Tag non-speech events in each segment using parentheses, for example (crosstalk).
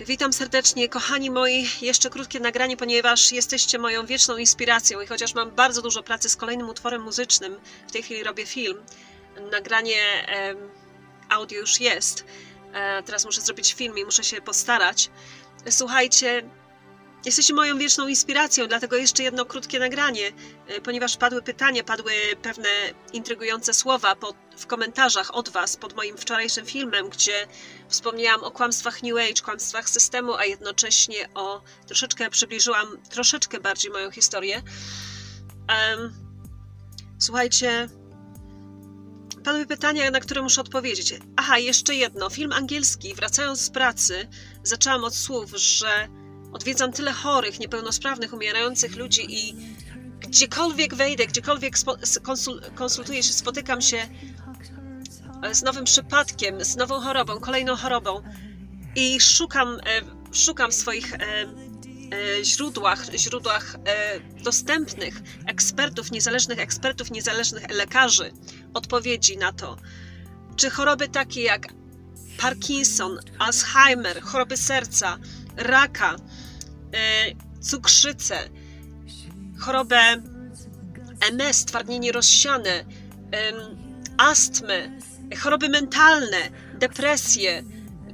Witam serdecznie, kochani moi. Jeszcze krótkie nagranie, ponieważ jesteście moją wieczną inspiracją i chociaż mam bardzo dużo pracy z kolejnym utworem muzycznym, w tej chwili robię film, nagranie em, audio już jest. E, teraz muszę zrobić film i muszę się postarać. Słuchajcie, jesteście moją wieczną inspiracją, dlatego jeszcze jedno krótkie nagranie, e, ponieważ padły pytania, padły pewne intrygujące słowa pod, w komentarzach od Was pod moim wczorajszym filmem, gdzie wspomniałam o kłamstwach New Age, kłamstwach systemu, a jednocześnie o troszeczkę przybliżyłam troszeczkę bardziej moją historię. Em, słuchajcie, padły pytania, na które muszę odpowiedzieć. Aha, jeszcze jedno. Film angielski. Wracając z pracy, zaczęłam od słów, że odwiedzam tyle chorych, niepełnosprawnych, umierających ludzi i gdziekolwiek wejdę, gdziekolwiek konsul, konsultuję się, spotykam się z nowym przypadkiem, z nową chorobą, kolejną chorobą i szukam, e, szukam w swoich e, e, źródłach, źródłach e, dostępnych ekspertów, niezależnych ekspertów, niezależnych lekarzy odpowiedzi na to, czy choroby takie jak Parkinson, Alzheimer, choroby serca, raka, e, cukrzycę, chorobę MS, stwardnienie rozsiane, em, astmę, choroby mentalne, depresję,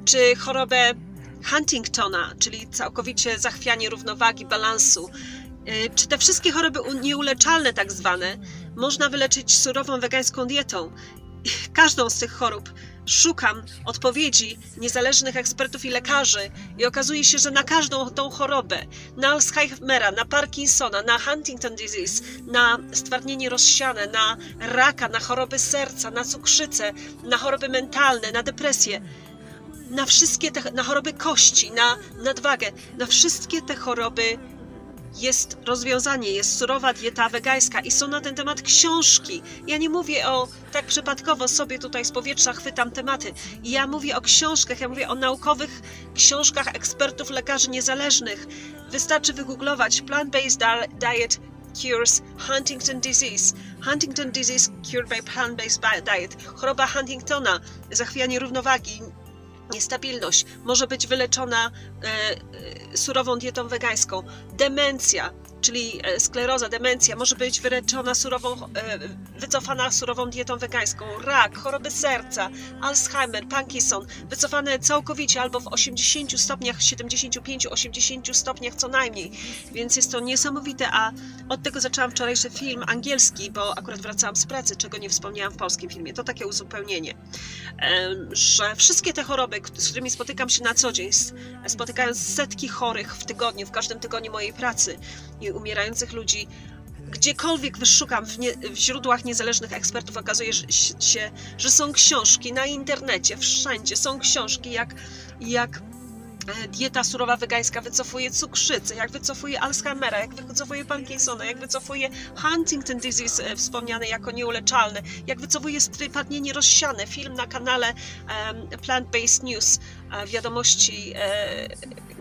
czy chorobę Huntingtona, czyli całkowicie zachwianie równowagi, balansu, y, czy te wszystkie choroby nieuleczalne, tak zwane, można wyleczyć surową wegańską dietą. Każdą z tych chorób szukam odpowiedzi niezależnych ekspertów i lekarzy i okazuje się, że na każdą tą chorobę, na Alzheimera, na Parkinsona, na Huntington disease, na stwardnienie rozsiane, na raka, na choroby serca, na cukrzycę, na choroby mentalne, na depresję, na wszystkie te, na choroby kości, na nadwagę, na wszystkie te choroby jest rozwiązanie, jest surowa dieta wegańska i są na ten temat książki. Ja nie mówię o tak przypadkowo sobie tutaj z powietrza chwytam tematy. Ja mówię o książkach, ja mówię o naukowych książkach ekspertów, lekarzy niezależnych. Wystarczy wygooglować plant-based di- diet cures Huntington disease. Huntington disease cured by plant-based diet. Choroba Huntingtona, zachwianie równowagi, niestabilność może być wyleczona e, e, surową dietą wegańską. Demencja, czyli e, skleroza, demencja może być wyleczona surową, e, wycofana surową dietą wegańską. Rak, choroby serca, Alzheimer, Parkinson, wycofane całkowicie albo w 80 stopniach, 75-80 stopniach co najmniej. Więc jest to niesamowite, a od tego zaczęłam wczorajszy film angielski, bo akurat wracałam z pracy, czego nie wspomniałam w polskim filmie. To takie uzupełnienie że wszystkie te choroby, z którymi spotykam się na co dzień, spotykając setki chorych w tygodniu, w każdym tygodniu mojej pracy i umierających ludzi, gdziekolwiek wyszukam w, nie, w źródłach niezależnych ekspertów, okazuje się, że są książki na internecie, wszędzie są książki, jak, jak e, dieta surowa wegańska wycofuje cukrzycę, jak wycofuje Alzheimera, jak wycofuje Parkinsona, jak wycofuje Huntington disease e, wspomniane jako nieuleczalne, jak wycofuje strypadnienie rozsiane. Film na kanale em, Plant Based News, e, wiadomości e,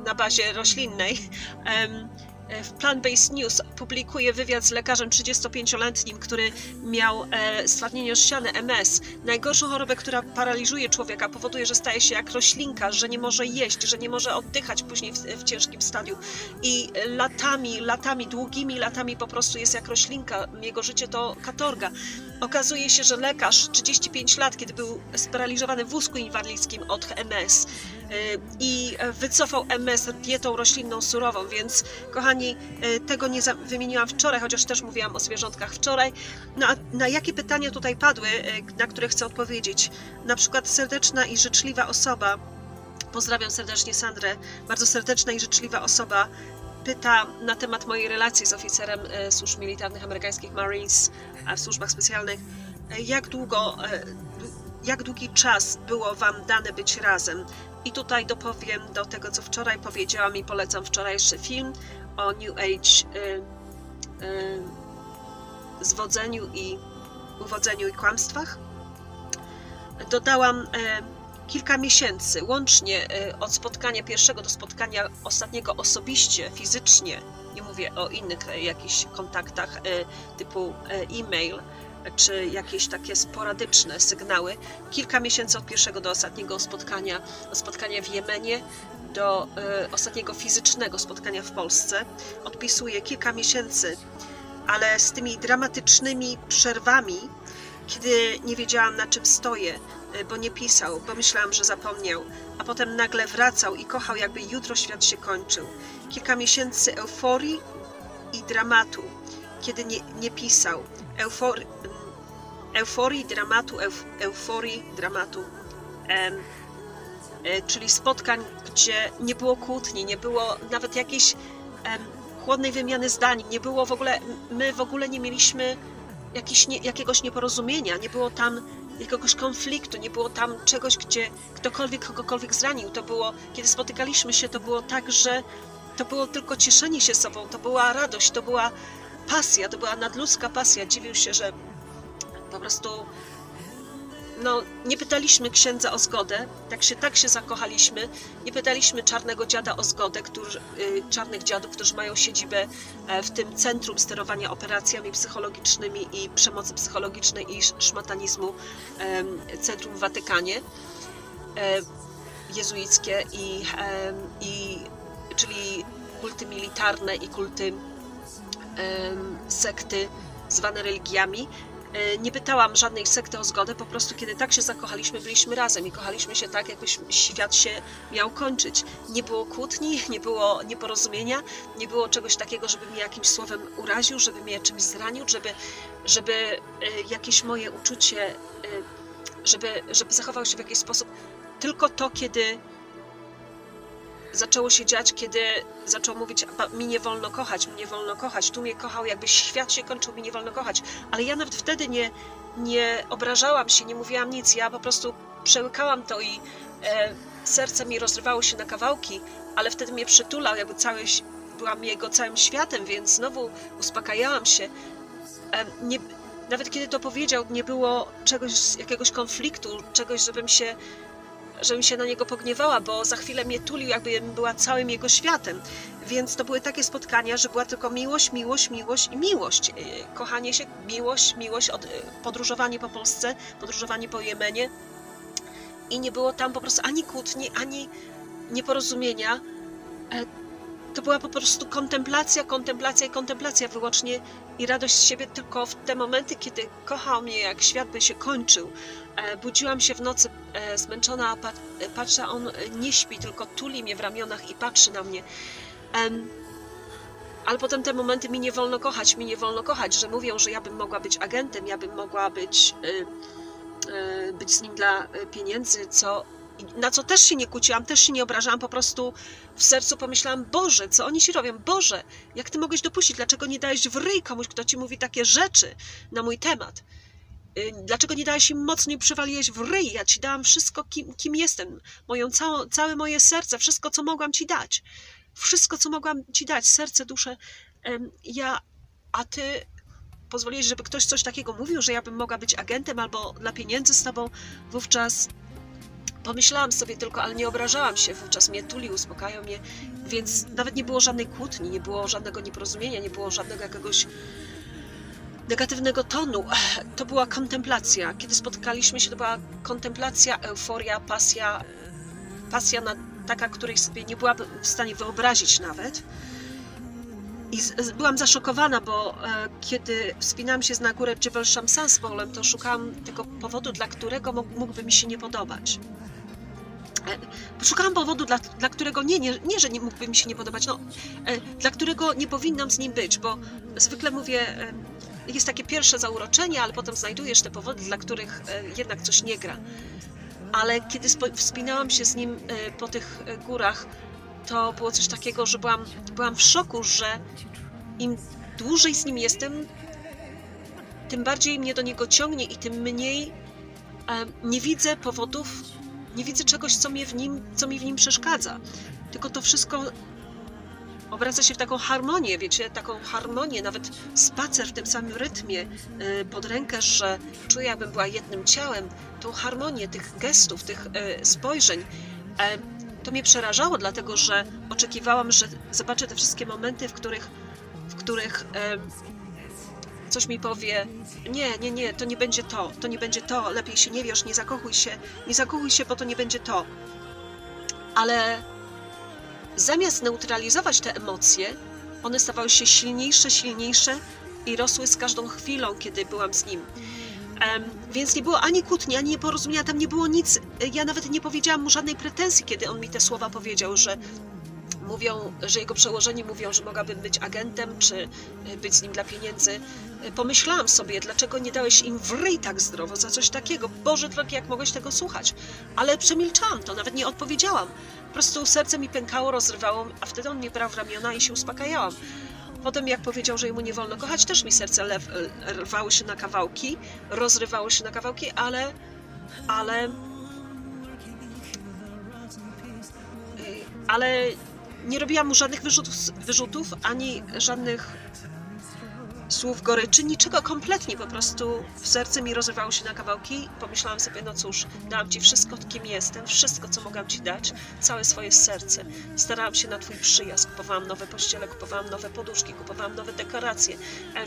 na bazie roślinnej. E, w Plant Based News publikuje wywiad z lekarzem 35-letnim, który miał e, stwardnienie rozsiane MS, najgorszą chorobę, która paraliżuje człowieka, powoduje, że staje się jak roślinka, że nie może jeść, że nie może oddychać później w, w ciężkim stadium. I latami, latami, długimi latami po prostu jest jak roślinka. Jego życie to katorga. Okazuje się, że lekarz 35 lat, kiedy był sparaliżowany w wózku inwalidzkim od MS i wycofał MS dietą roślinną surową, więc kochani, y, tego nie wymieniłam wczoraj, chociaż też mówiłam o zwierzątkach wczoraj. No na jakie pytania tutaj padły, y, na które chcę odpowiedzieć? Na przykład serdeczna i życzliwa osoba, pozdrawiam serdecznie Sandrę, bardzo serdeczna i życzliwa osoba pyta na temat mojej relacji z oficerem służb militarnych amerykańskich Marines w służbach specjalnych. Jak długo, jak długi czas było Wam dane być razem? I tutaj dopowiem do tego, co wczoraj powiedziałam i polecam wczorajszy film o New Age e, e, zwodzeniu i uwodzeniu i kłamstwach. Dodałam e, kilka miesięcy, łącznie e, od spotkania pierwszego do spotkania ostatniego osobiście, fizycznie, nie mówię o innych e, jakichś kontaktach e, typu e, e-mail, czy jakieś takie sporadyczne sygnały. Kilka miesięcy od pierwszego do ostatniego spotkania, spotkania w Jemenie, do y, ostatniego fizycznego spotkania w Polsce. Odpisuję kilka miesięcy, ale z tymi dramatycznymi przerwami, kiedy nie wiedziałam na czym stoję, y, bo nie pisał, bo myślałam, że zapomniał, a potem nagle wracał i kochał, jakby jutro świat się kończył. Kilka miesięcy euforii i dramatu, kiedy nie, nie pisał. Euforii, euforii dramatu, euf, euforii, dramatu. E, czyli spotkań, gdzie nie było kłótni, nie było nawet jakiejś chłodnej wymiany zdań, nie było w ogóle, my w ogóle nie mieliśmy jakiś nie, jakiegoś nieporozumienia, nie było tam jakiegoś konfliktu, nie było tam czegoś, gdzie ktokolwiek kogokolwiek zranił. To było, kiedy spotykaliśmy się, to było tak, że to było tylko cieszenie się sobą, to była radość, to była pasja, to była nadludzka pasja. Dziwił się, że po prostu no, nie pytaliśmy księdza o zgodę, tak się, tak się zakochaliśmy. Nie pytaliśmy czarnego dziada o zgodę, którzy, y, czarnych dziadów, którzy mają siedzibę e, w tym centrum sterowania operacjami psychologicznymi i przemocy psychologicznej i szmatanizmu centrum w Watykanie e, jezuickie i, i czyli kulty militarne i kulty sekty zwane religiami. E, Nie pytałam żadnej sekty o zgodę, po prostu kiedy tak się zakochaliśmy, byliśmy razem i kochaliśmy się tak, jakby świat się miał kończyć. Nie było kłótni, nie było nieporozumienia, nie było czegoś takiego, żeby mnie jakimś słowem uraził, żeby mnie czymś zranił, żeby, żeby e, jakieś moje uczucie, e, żeby, żeby zachował się w jakiś sposób. Tylko to, kiedy zaczęło się dziać, kiedy zaczął mówić, "Ba- mi nie wolno kochać, mi nie wolno kochać, tu mnie kochał, jakby świat się kończył, mi nie wolno kochać. Ale ja nawet wtedy nie, nie obrażałam się, nie mówiłam nic, ja po prostu przełykałam to i e, serce mi rozrywało się na kawałki, ale wtedy mnie przytulał, jakby cały, byłam jego całym światem, więc znowu uspokajałam się. E, nie, nawet kiedy to powiedział, nie było czegoś, jakiegoś konfliktu, czegoś, żebym się żebym się na niego pogniewała, bo za chwilę mnie tulił, jakbym była całym jego światem. Więc to były takie spotkania, że była tylko miłość, miłość, miłość i miłość. Yy, Kochanie się, miłość, miłość, yy, podróżowanie po Polsce, podróżowanie po Jemenie. I nie było tam po prostu ani kłótni, ani nieporozumienia. E, To była po prostu kontemplacja, kontemplacja i kontemplacja wyłącznie i radość z siebie tylko w te momenty, kiedy kochał mnie, jak świat by się kończył. E, Budziłam się w nocy e, zmęczona, a e, patrzę, on nie śpi, tylko tuli mnie w ramionach i patrzy na mnie. Ale potem te momenty mi nie wolno kochać, mi nie wolno kochać, że mówią, że ja bym mogła być agentem, ja bym mogła być, być z nim dla pieniędzy, co, na co też się nie kłóciłam, też się nie obrażałam, po prostu w sercu pomyślałam, Boże, co oni się robią, Boże, jak Ty mogłeś dopuścić, dlaczego nie dałeś w ryj komuś, kto Ci mówi takie rzeczy na mój temat? Y, Dlaczego nie dałeś im mocniej, przywaliłeś w ryj? Ja ci dałam wszystko, kim, kim jestem, moją całą, całe moje serce, wszystko, co mogłam ci dać. Wszystko, co mogłam ci dać, serce, duszę. Ja, a ty pozwoliłeś, żeby ktoś coś takiego mówił, że ja bym mogła być agentem albo dla pieniędzy z tobą. Wówczas pomyślałam sobie tylko, ale nie obrażałam się. Wówczas mnie tuli, uspokajał mnie, więc nawet nie było żadnej kłótni, nie było żadnego nieporozumienia, nie było żadnego jakiegoś negatywnego tonu. To była kontemplacja. Kiedy spotkaliśmy się, to była kontemplacja, euforia, pasja, pasja na, taka, której sobie nie byłabym w stanie wyobrazić nawet. I z, byłam zaszokowana, bo e, kiedy wspinałam się na górę Jebel Shamsan z to szukałam tego powodu, dla którego mógł, mógłby mi się nie podobać. E, szukałam powodu, dla, dla którego nie, nie, nie, że nie mógłby mi się nie podobać, no, e, dla którego nie powinnam z nim być, bo zwykle mówię, e, jest takie pierwsze zauroczenie, ale potem znajdujesz te powody, dla których e, jednak coś nie gra. Ale kiedy wspinałam się z nim e, po tych e, górach, to było coś takiego, że byłam, byłam w szoku, że im dłużej z nim jestem, tym bardziej mnie do niego ciągnie i tym mniej nie widzę powodów, nie widzę czegoś, co, mnie w nim, co mi w nim przeszkadza. Tylko to wszystko obraca się w taką harmonię, wiecie, taką harmonię, nawet spacer w tym samym rytmie e, pod rękę, że czuję, jakbym była jednym ciałem, tą harmonię tych gestów, tych e, spojrzeń. E, To mnie przerażało, dlatego że oczekiwałam, że zobaczę te wszystkie momenty, w których, w których e, coś mi powie, nie, nie, nie, to nie będzie to, to nie będzie to, lepiej się nie wiesz, nie zakochuj się, nie zakochuj się, bo to nie będzie to. Ale zamiast neutralizować te emocje, one stawały się silniejsze, silniejsze i rosły z każdą chwilą, kiedy byłam z nim. Um, więc nie było ani kłótni, ani nieporozumienia, tam nie było nic. Ja nawet nie powiedziałam mu żadnej pretensji, kiedy on mi te słowa powiedział, że mówią, że jego przełożeni mówią, że mogłabym być agentem, czy e, być z nim dla pieniędzy. E, pomyślałam sobie, dlaczego nie dałeś im wryj tak zdrowo za coś takiego? Boże drogi, jak mogłeś tego słuchać? Ale przemilczałam to, nawet nie odpowiedziałam. Po prostu serce mi pękało, rozrywało, a wtedy on mnie brał w ramiona i się uspokajałam. Potem jak powiedział, że jemu nie wolno kochać, też mi serce lew, rwało się na kawałki, rozrywało się na kawałki, ale, ale, ale nie robiłam mu żadnych wyrzutów, wyrzutów ani żadnych słów goryczy, niczego kompletnie, po prostu w serce mi rozrywało się na kawałki. Pomyślałam sobie, no cóż, dałam Ci wszystko, kim jestem, wszystko, co mogłam Ci dać, całe swoje serce. Starałam się na Twój przyjazd, kupowałam nowe pościele, kupowałam nowe poduszki, kupowałam nowe dekoracje,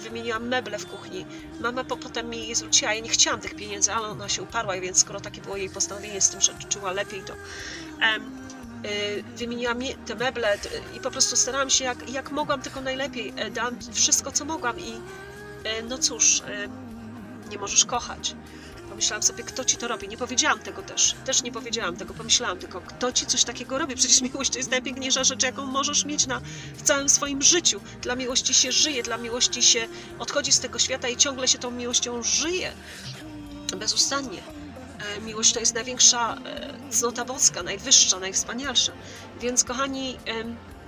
wymieniłam meble w kuchni. Mama po, potem mi zwróciła, ja nie chciałam tych pieniędzy, ale ona się uparła, więc skoro takie było jej postanowienie z tym, że czuła lepiej, to... wymieniłam te meble i po prostu starałam się jak, jak mogłam, tylko najlepiej. E, dałam wszystko, co mogłam i e, no cóż, e, nie możesz kochać. Pomyślałam sobie, kto ci to robi. Nie powiedziałam tego też. Też nie powiedziałam tego. Pomyślałam tylko, kto ci coś takiego robi. Przecież miłość to jest najpiękniejsza rzecz, jaką możesz mieć na, w całym swoim życiu. Dla miłości się żyje, dla miłości się odchodzi z tego świata i ciągle się tą miłością żyje. Bezustannie. E, miłość to jest największa e, cnota boska, najwyższa, najwspanialsza. Więc kochani,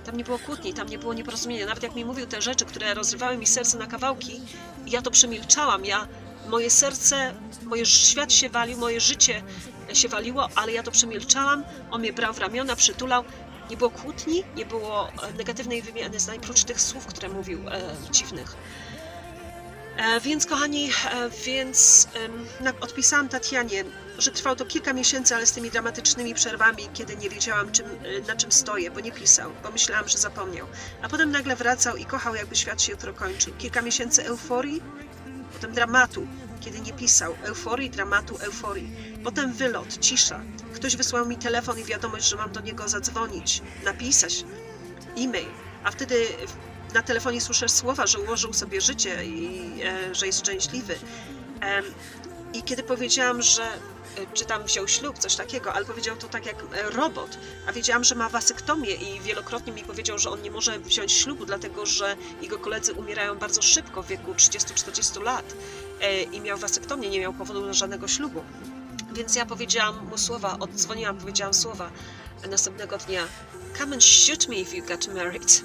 tam nie było kłótni, tam nie było nieporozumienia. Nawet jak mi mówił te rzeczy, które rozrywały mi serce na kawałki, ja to przemilczałam. Ja, moje serce, moje świat się walił, moje życie się waliło, ale ja to przemilczałam. On mnie brał w ramiona, przytulał. Nie było kłótni, nie było e, negatywnej wymiany zdań, prócz tych słów, które mówił e, dziwnych. E, więc kochani, e, więc odpisałam Tatianie, że trwało to kilka miesięcy, ale z tymi dramatycznymi przerwami, kiedy nie wiedziałam czym, e, na czym stoję, bo nie pisał, bo myślałam, że zapomniał. A potem nagle wracał i kochał, jakby świat się jutro kończył. Kilka miesięcy euforii, potem dramatu, kiedy nie pisał. Euforii, dramatu, euforii. Potem wylot, cisza. Ktoś wysłał mi telefon i wiadomość, że mam do niego zadzwonić, napisać, e-mail. A wtedy na telefonie słyszę słowa, że ułożył sobie życie i e, że jest szczęśliwy. E, I kiedy powiedziałam, że e, czy tam wziął ślub, coś takiego, ale powiedział to tak jak e, robot, a wiedziałam, że ma wasektomię i wielokrotnie mi powiedział, że on nie może wziąć ślubu, dlatego że jego koledzy umierają bardzo szybko, w wieku 30-40 lat e, i miał wasektomię, nie miał powodu do żadnego ślubu. Więc ja powiedziałam mu słowa, oddzwoniłam, powiedziałam słowa następnego dnia Come and shoot me if you get married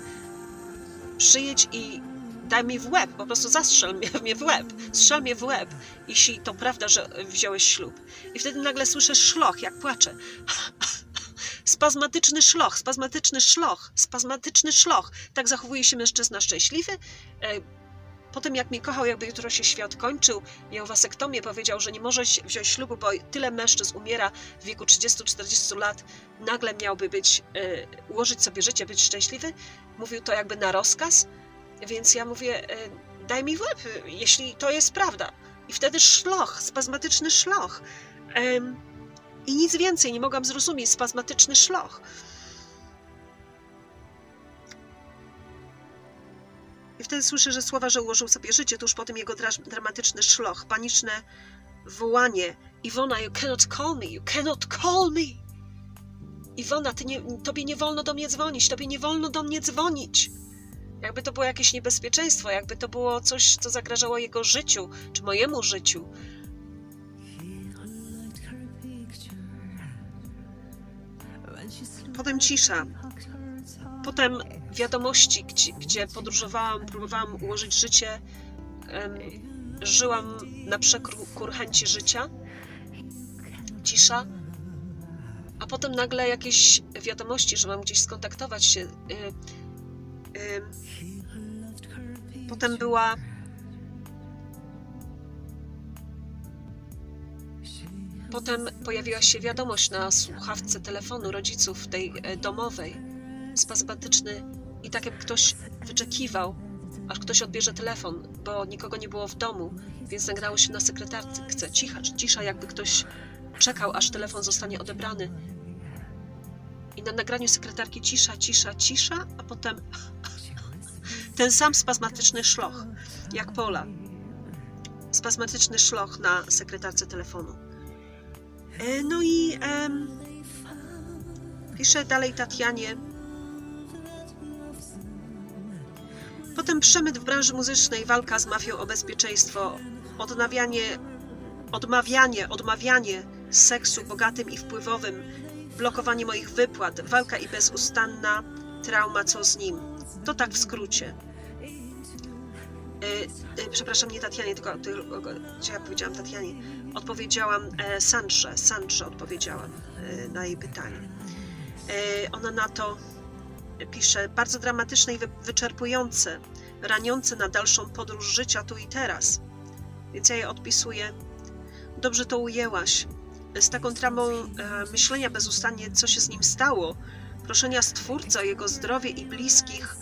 przyjedź i daj mi w łeb, po prostu zastrzel (laughs) mnie, w łeb, strzel mnie w łeb, jeśli to prawda, że wziąłeś ślub. I wtedy nagle słyszę szloch, jak płaczę. (laughs) Spazmatyczny szloch, spazmatyczny szloch, spazmatyczny szloch. Tak zachowuje się mężczyzna szczęśliwy. E, potem jak mnie kochał, jakby jutro się świat kończył, miał wasektomię, powiedział, że nie może wziąć ślubu, bo tyle mężczyzn umiera w wieku 30-40 lat, nagle miałby być, e, ułożyć sobie życie, być szczęśliwy. Mówił to jakby na rozkaz, więc ja mówię, e, daj mi w łeb, jeśli to jest prawda. I wtedy szloch, spazmatyczny szloch. I nic więcej nie mogłam zrozumieć, spazmatyczny szloch. Wtedy słyszę, że słowa, że ułożył sobie życie, tuż po tym jego dramatyczny szloch, paniczne wołanie. Iwona, you cannot call me, you cannot call me. Iwona, ty nie, tobie nie wolno do mnie dzwonić, tobie nie wolno do mnie dzwonić. Jakby to było jakieś niebezpieczeństwo, jakby to było coś, co zagrażało jego życiu, czy mojemu życiu. Potem cisza. Potem wiadomości, gdzie, gdzie podróżowałam, próbowałam ułożyć życie. Żyłam na przekór chęci życia. Cisza a potem nagle jakieś wiadomości, że mam gdzieś skontaktować się. Y, y, potem była. Potem pojawiła się wiadomość na słuchawce telefonu rodziców tej e, domowej. Spazmatyczny i tak jak ktoś wyczekiwał, aż ktoś odbierze telefon, bo nikogo nie było w domu, więc nagrało się na sekretarce. Cicha, cisza, jakby ktoś czekał, aż telefon zostanie odebrany. I na nagraniu sekretarki cisza, cisza, cisza, a potem ten sam spazmatyczny szloch, jak Pola. Spazmatyczny szloch na sekretarce telefonu. E, no i em, pisze dalej Tatianie. Potem przemyt w branży muzycznej, walka z mafią o bezpieczeństwo, odnawianie, odmawianie, odmawianie seksu bogatym i wpływowym, blokowanie moich wypłat, walka i bezustanna trauma, co z nim. To tak w skrócie. E, e, przepraszam, nie Tatianie, tylko, tylko ja powiedziałam Tatianie. Odpowiedziałam e, Sandrze, Sandrze odpowiedziałam e, na jej pytanie. Ona na to pisze, bardzo dramatyczne i wy, wyczerpujące, raniące na dalszą podróż życia tu i teraz. Więc ja jej odpisuję, dobrze to ujęłaś. Z taką tramą e, myślenia bezustannie, co się z nim stało, proszenia Stwórcy o jego zdrowie i bliskich,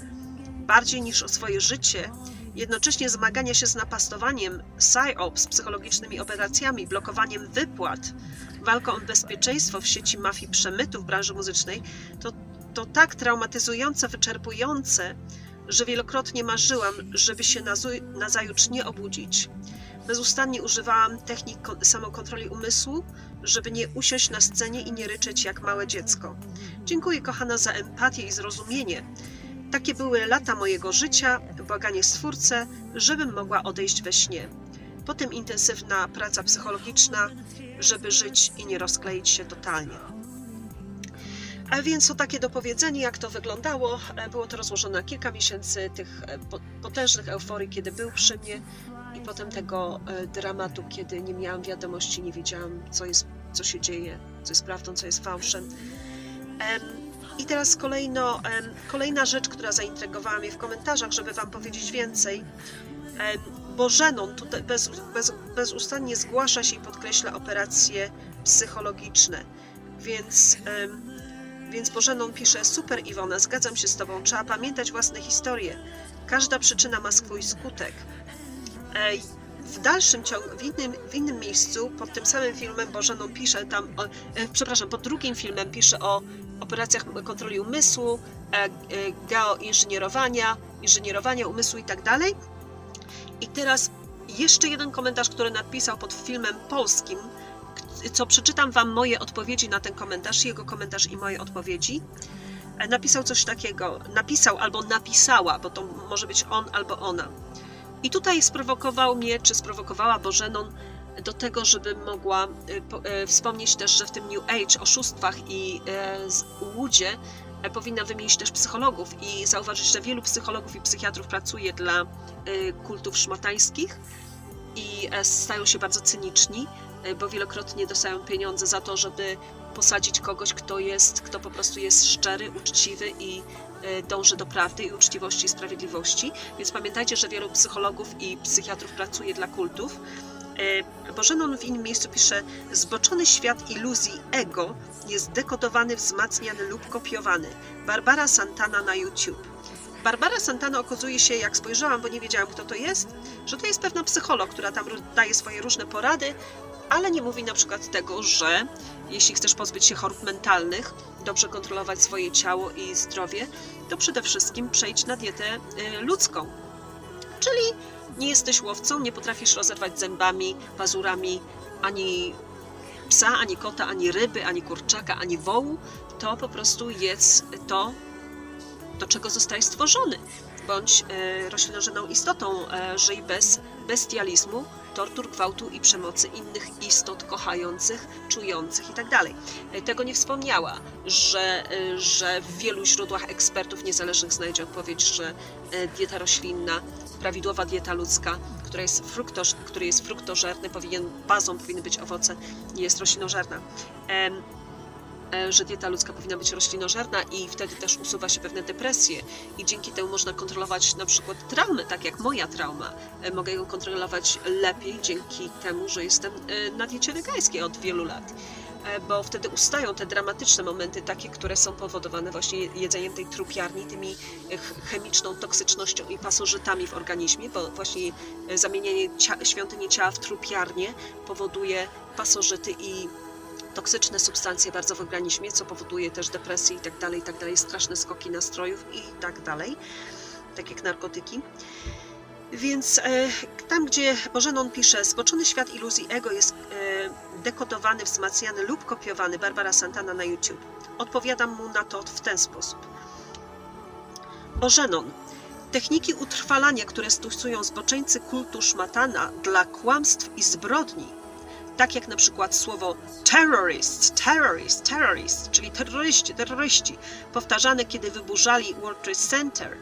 bardziej niż o swoje życie, jednocześnie zmagania się z napastowaniem, psyops, psychologicznymi operacjami, blokowaniem wypłat, walką o bezpieczeństwo w sieci mafii przemytu w branży muzycznej, to, to tak traumatyzujące, wyczerpujące, że wielokrotnie marzyłam, żeby się nazajutrz nie obudzić. Bezustannie używałam technik samokontroli umysłu, żeby nie usiąść na scenie i nie ryczeć jak małe dziecko. Dziękuję, kochana, za empatię i zrozumienie. Takie były lata mojego życia, błaganie Stwórcę, żebym mogła odejść we śnie. Potem intensywna praca psychologiczna, żeby żyć i nie rozkleić się totalnie. Więc o takie dopowiedzenie, jak to wyglądało. Było to rozłożone na kilka miesięcy tych e, potężnych euforii, kiedy był przy mnie i potem tego e, dramatu, kiedy nie miałam wiadomości, nie wiedziałam, co, jest, co się dzieje, co jest prawdą, co jest fałszem. I teraz kolejno, kolejna rzecz, która zaintrygowała mnie w komentarzach, żeby Wam powiedzieć więcej. Bożenon tutaj bez, bez, bezustannie zgłasza się i podkreśla operacje psychologiczne. Więc, więc Bożenon pisze, super Iwona, zgadzam się z Tobą, trzeba pamiętać własne historie. Każda przyczyna ma swój skutek. W dalszym ciągu, w innym, w innym miejscu, pod tym samym filmem Bożenon pisze tam, o, e, przepraszam, pod drugim filmem pisze o operacjach kontroli umysłu, e, e, geoinżynierowania, inżynierowania umysłu i tak dalej. I teraz jeszcze jeden komentarz, który napisał pod filmem polskim, co przeczytam Wam moje odpowiedzi na ten komentarz, jego komentarz i moje odpowiedzi. E, napisał coś takiego, napisał albo napisała, bo to może być on albo ona. I tutaj sprowokował mnie, czy sprowokowała Bożenon do tego, żeby mogła y, y, wspomnieć też, że w tym New Age, oszustwach i łudzie powinna wymienić też psychologów i zauważyć, że wielu psychologów i psychiatrów pracuje dla kultów szmatańskich i e, stają się bardzo cyniczni, bo wielokrotnie dostają pieniądze za to, żeby posadzić kogoś, kto jest, kto po prostu jest szczery, uczciwy i dąży do prawdy i uczciwości i sprawiedliwości. Więc pamiętajcie, że wielu psychologów i psychiatrów pracuje dla kultów E, Bożenon w innym miejscu pisze: Zboczony świat iluzji ego jest dekodowany, wzmacniany lub kopiowany. Barbara Santana na YouTube. Barbara Santana okazuje się, jak spojrzałam, bo nie wiedziałam, kto to jest, że to jest pewna psycholog, która tam daje swoje różne porady, ale nie mówi na przykład tego, że jeśli chcesz pozbyć się chorób mentalnych, dobrze kontrolować swoje ciało i zdrowie, to przede wszystkim przejdź na dietę y, ludzką. Czyli nie jesteś łowcą, nie potrafisz rozerwać zębami, pazurami ani psa, ani kota, ani ryby, ani kurczaka, ani wołu, to po prostu jedz to, do czego zostałeś stworzony. Bądź e, roślinożerną istotą, e, żyj bez bestializmu, tortur, gwałtu i przemocy innych istot kochających, czujących itd. Tak e, tego nie wspomniała, że, że w wielu źródłach ekspertów niezależnych znajdzie odpowiedź, że dieta roślinna prawidłowa dieta ludzka, która jest, fruktoż, który jest fruktożerny, powinien, bazą powinny być owoce, jest roślinożerna. E, że dieta ludzka powinna być roślinożerna i wtedy też usuwa się pewne depresje i dzięki temu można kontrolować na przykład traumy, tak jak moja trauma. E, mogę ją kontrolować lepiej dzięki temu, że jestem e, na diecie wegańskiej od wielu lat. bo wtedy ustają te dramatyczne momenty, takie, które są powodowane właśnie jedzeniem tej trupiarni, tymi ch- chemiczną toksycznością i pasożytami w organizmie, bo właśnie e, zamienianie cia- świątyni ciała w trupiarnię powoduje pasożyty i toksyczne substancje bardzo w organizmie, co powoduje też depresję i tak dalej, i tak dalej, straszne skoki nastrojów i tak dalej, tak jak narkotyki. Więc e, tam, gdzie Bożenon pisze, zboczony świat iluzji ego jest e, dekodowany, wzmacniany lub kopiowany, Barbara Santana na YouTube. Odpowiadam mu na to w ten sposób. Bożenon. Techniki utrwalania, które stosują zboczeńcy kultu szmatana dla kłamstw i zbrodni, tak jak na przykład słowo terrorist, terrorist, terrorist, czyli terroryści, terroryści, powtarzane kiedy wyburzali World Trade Center,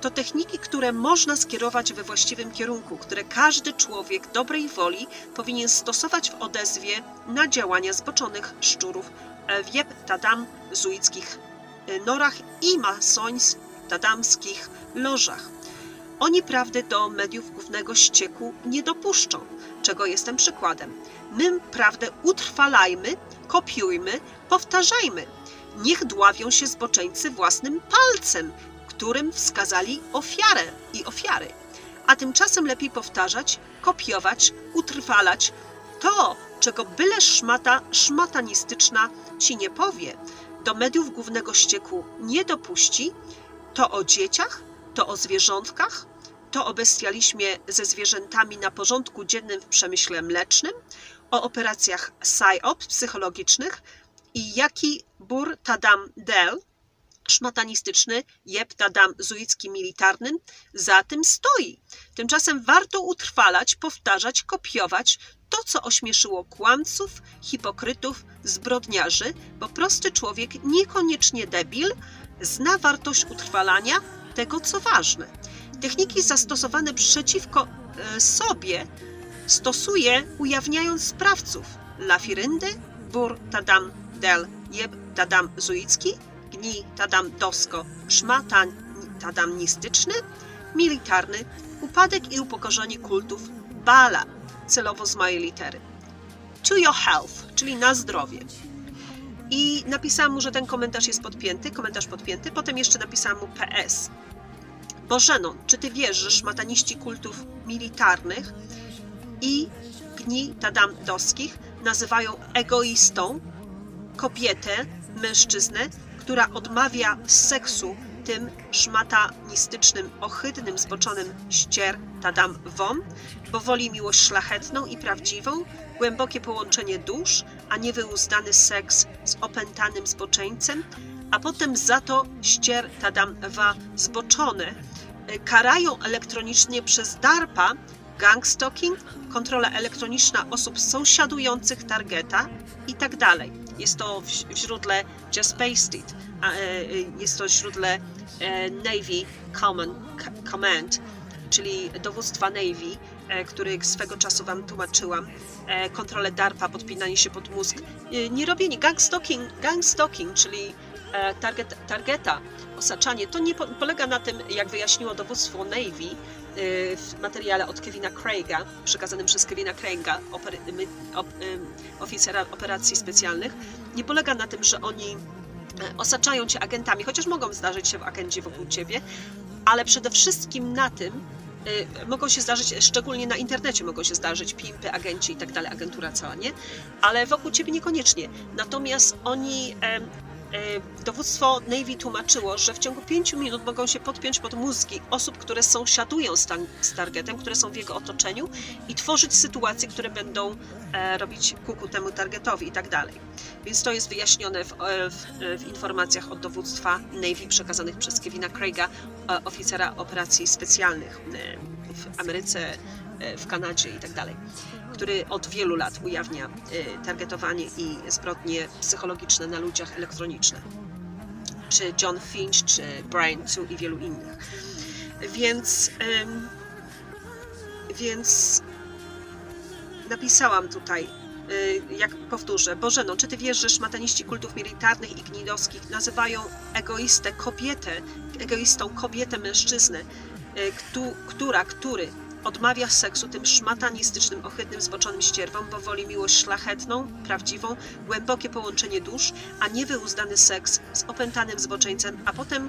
to techniki, które można skierować we właściwym kierunku, które każdy człowiek dobrej woli powinien stosować w odezwie na działania zboczonych szczurów w jeb tadam zuickich norach i masońs tadamskich lożach. Oni prawdy do mediów głównego ścieku nie dopuszczą, czego jestem przykładem. My prawdę utrwalajmy, kopiujmy, powtarzajmy. Niech dławią się zboczeńcy własnym palcem, którym wskazali ofiarę i ofiary. A tymczasem lepiej powtarzać, kopiować, utrwalać to, czego byle szmata szmatanistyczna ci nie powie, do mediów głównego ścieku nie dopuści, to o dzieciach, to o zwierzątkach, to o bestializmie ze zwierzętami na porządku dziennym w przemyśle mlecznym, o operacjach PSYOP psychologicznych i jaki bur tadam del, szmatanistyczny jeb tadam zuicki militarnym, za tym stoi. Tymczasem warto utrwalać, powtarzać, kopiować to, co ośmieszyło kłamców, hipokrytów, zbrodniarzy, bo prosty człowiek, niekoniecznie debil, zna wartość utrwalania tego, co ważne. Techniki zastosowane przeciwko e, sobie stosuje, ujawniając sprawców. Lafiryndy, bur tadam del jeb tadam zuicki, gni tadam dosko, szmatan tadam nistyczny, militarny, upadek i upokorzenie kultów Bala, celowo z mojej litery. To your health, czyli na zdrowie. I napisałam mu, że ten komentarz jest podpięty, komentarz podpięty, potem jeszcze napisałam mu PS. Bożeno, czy ty wiesz, że szmataniści kultów militarnych? I gni tadamdowskich nazywają egoistą kobietę, mężczyznę, która odmawia seksu tym szmatanistycznym, ohydnym, zboczonym ścier tadam wom, bo woli miłość szlachetną i prawdziwą, głębokie połączenie dusz, a nie wyuzdany seks z opętanym zboczeńcem, a potem za to ścier tadam wa zboczone karają elektronicznie przez DARPA gangstalking, kontrola elektroniczna osób sąsiadujących targeta i tak dalej. Jest to w źródle Just Paste It, jest to w źródle Navy Command, czyli dowództwa Navy, który swego czasu Wam tłumaczyłam, kontrolę DARPA, podpinanie się pod mózg, nie robienie gangstalking, gangstalking czyli target, targeta, osaczanie, to nie polega na tym, jak wyjaśniło dowództwo Navy w materiale od Kevina Craiga, przekazanym przez Kevina Craiga, oper, op, oficera operacji specjalnych, nie polega na tym, że oni osaczają cię agentami, chociaż mogą zdarzyć się w agendzie wokół ciebie, ale przede wszystkim na tym, mogą się zdarzyć, szczególnie na internecie mogą się zdarzyć pimpy, agenci i tak dalej, agentura cała, nie? Ale wokół ciebie niekoniecznie. Natomiast oni dowództwo Navy tłumaczyło, że w ciągu 5 minut mogą się podpiąć pod mózgi osób, które sąsiadują z, z targetem, które są w jego otoczeniu i tworzyć sytuacje, które będą e, robić kuku temu targetowi i tak dalej. Więc to jest wyjaśnione w, w, w, informacjach od dowództwa Navy przekazanych przez Kevina Craiga, e, oficera operacji specjalnych e, w Ameryce, w Kanadzie i tak dalej który od wielu lat ujawnia y, targetowanie i zbrodnie psychologiczne na ludziach elektroniczne. Czy John Finch, czy Brian Tzu i wielu innych. Więc, więc napisałam tutaj, y, jak powtórzę, Bożeno, czy ty wiesz, że szmataniści kultów militarnych i gnidowskich nazywają egoistę kobietę, egoistą kobietę mężczyznę, y, która, który odmawia seksu tym szmatanistycznym, ohydnym, zboczonym ścierwom, bo woli miłość szlachetną, prawdziwą, głębokie połączenie dusz, a nie wyuzdany seks z opętanym zboczeńcem, a potem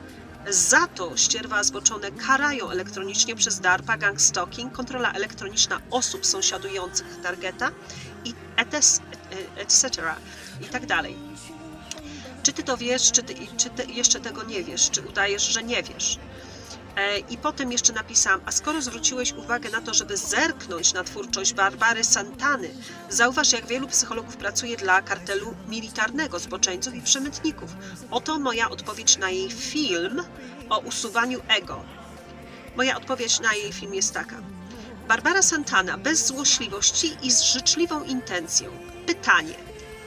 za to ścierwa zboczone karają elektronicznie przez DARPA, gang stalking, kontrola elektroniczna osób sąsiadujących targeta i etc. etc. i tak dalej. Czy ty to wiesz, czy ty, czy ty jeszcze tego nie wiesz, czy udajesz, że nie wiesz? E, I potem jeszcze napisałam, a skoro zwróciłeś uwagę na to, żeby zerknąć na twórczość Barbary Santany, zauważ, jak wielu psychologów pracuje dla kartelu militarnego, zboczeńców i przemytników. Oto moja odpowiedź na jej film o usuwaniu ego. Moja odpowiedź na jej film jest taka. Barbara Santana bez złośliwości i z życzliwą intencją. Pytanie.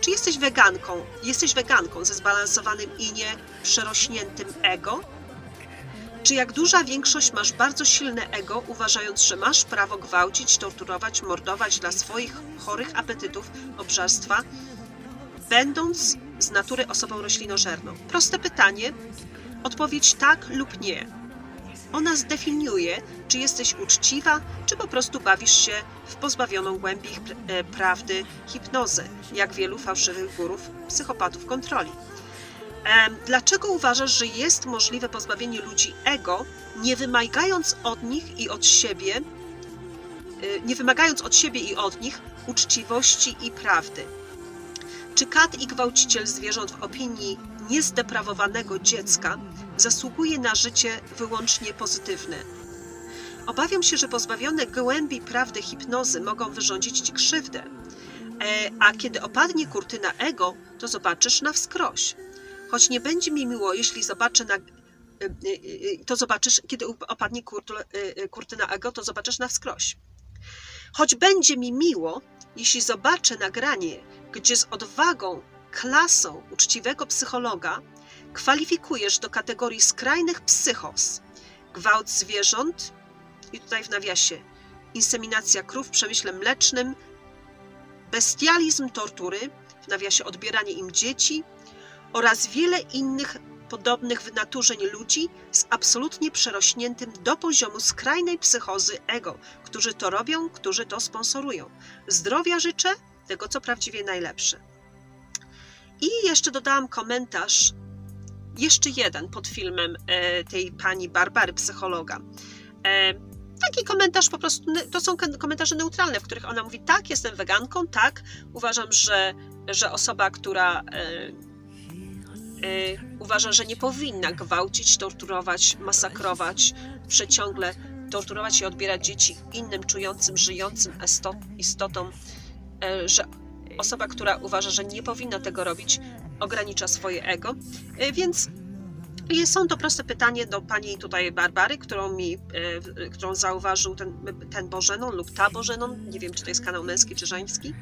Czy jesteś weganką? Jesteś weganką ze zbalansowanym i nie przerośniętym ego? Czy jak duża większość masz bardzo silne ego, uważając, że masz prawo gwałcić, torturować, mordować dla swoich chorych apetytów obżarstwa, będąc z natury osobą roślinożerną? Proste pytanie. Odpowiedź tak lub nie. Ona zdefiniuje, czy jesteś uczciwa, czy po prostu bawisz się w pozbawioną głębi e, prawdy hipnozę, jak wielu fałszywych górów, psychopatów kontroli. Dlaczego uważasz, że jest możliwe pozbawienie ludzi ego, nie wymagając od nich i od siebie, y, nie wymagając od siebie i od nich uczciwości i prawdy? Czy kat i gwałciciel zwierząt w opinii niezdeprawowanego dziecka zasługuje na życie wyłącznie pozytywne? Obawiam się, że pozbawione głębi prawdy hipnozy mogą wyrządzić ci krzywdę. E, a kiedy opadnie kurtyna ego, to zobaczysz na wskroś. Choć nie będzie mi miło, jeśli zobaczę na, y, y, y, to zobaczysz, kiedy opadnie kurtyna ego, to zobaczysz na wskroś. Choć będzie mi miło, jeśli zobaczę nagranie, gdzie z odwagą, klasą uczciwego psychologa kwalifikujesz do kategorii skrajnych psychos, gwałt zwierząt i tutaj w nawiasie inseminacja krów w przemyśle mlecznym, bestializm tortury, w nawiasie odbieranie im dzieci, oraz wiele innych podobnych wynaturzeń ludzi z absolutnie przerośniętym do poziomu skrajnej psychozy ego, którzy to robią, którzy to sponsorują. Zdrowia życzę, tego co prawdziwie najlepsze. I jeszcze dodałam komentarz, jeszcze jeden pod filmem e, tej pani Barbary, psychologa. E, taki komentarz po prostu, to są komentarze neutralne, w których ona mówi, tak, jestem weganką, tak, uważam, że, że osoba, która e, uważa, że nie powinna gwałcić, torturować, masakrować, przeciągle torturować i odbierać dzieci innym czującym, żyjącym istotom, y, że osoba, która uważa, że nie powinna tego robić, ogranicza swoje ego. Y, więc są to proste pytanie do pani tutaj Barbary, którą mi, którą zauważył ten, ten Bożenon lub ta Bożenon, nie wiem czy to jest kanał męski czy żeński.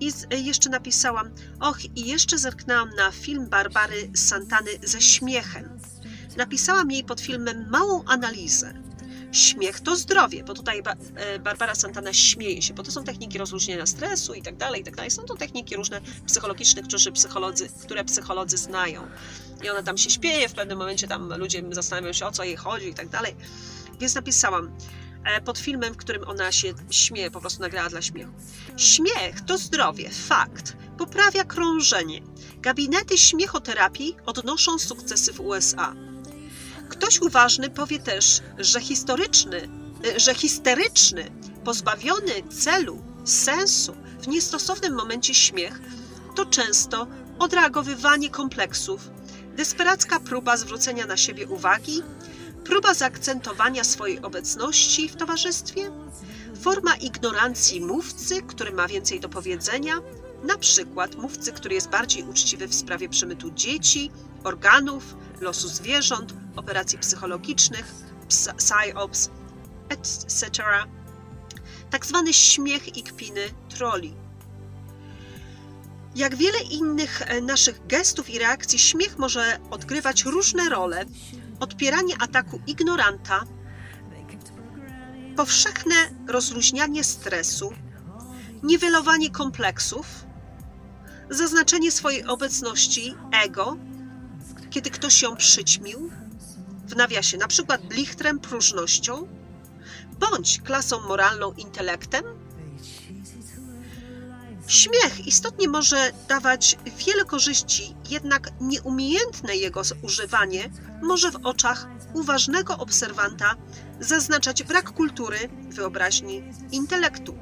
I z, jeszcze napisałam, och, i jeszcze zerknęłam na film Barbary Santany ze śmiechem. Napisałam jej pod filmem małą analizę. Śmiech to zdrowie, bo tutaj e, Barbara Santana śmieje się, bo to są techniki rozluźnienia stresu i tak dalej, i tak dalej. Są to techniki różne psychologiczne, które psycholodzy, które psycholodzy znają. I ona tam się śmieje, w pewnym momencie tam ludzie zastanawiają się, o co jej chodzi i tak dalej. Więc napisałam, E, pod filmem, w którym ona się śmieje, po prostu nagrała dla śmiechu. Śmiech to zdrowie, fakt. Poprawia krążenie. Gabinety śmiechoterapii odnoszą sukcesy w USA. Ktoś uważny powie też, że historyczny, e, że histeryczny, pozbawiony celu, sensu, w niestosownym momencie śmiech to często odreagowywanie kompleksów, desperacka próba zwrócenia na siebie uwagi, próba zaakcentowania swojej obecności w towarzystwie, forma ignorancji mówcy, który ma więcej do powiedzenia, na przykład mówcy, który jest bardziej uczciwy w sprawie przemytu dzieci, organów, losu zwierząt, operacji psychologicznych, psyops, etc. Tak zwany śmiech i kpiny troli. Jak wiele innych e, naszych gestów i reakcji, śmiech może odgrywać różne role odpieranie ataku ignoranta, powszechne rozluźnianie stresu, niwelowanie kompleksów, zaznaczenie swojej obecności ego, kiedy ktoś ją przyćmił, w nawiasie, na przykład blichtrem, próżnością, bądź klasą moralną intelektem? Śmiech istotnie może dawać wiele korzyści, jednak nieumiejętne jego używanie może w oczach uważnego obserwanta zaznaczać brak kultury, wyobraźni, intelektu.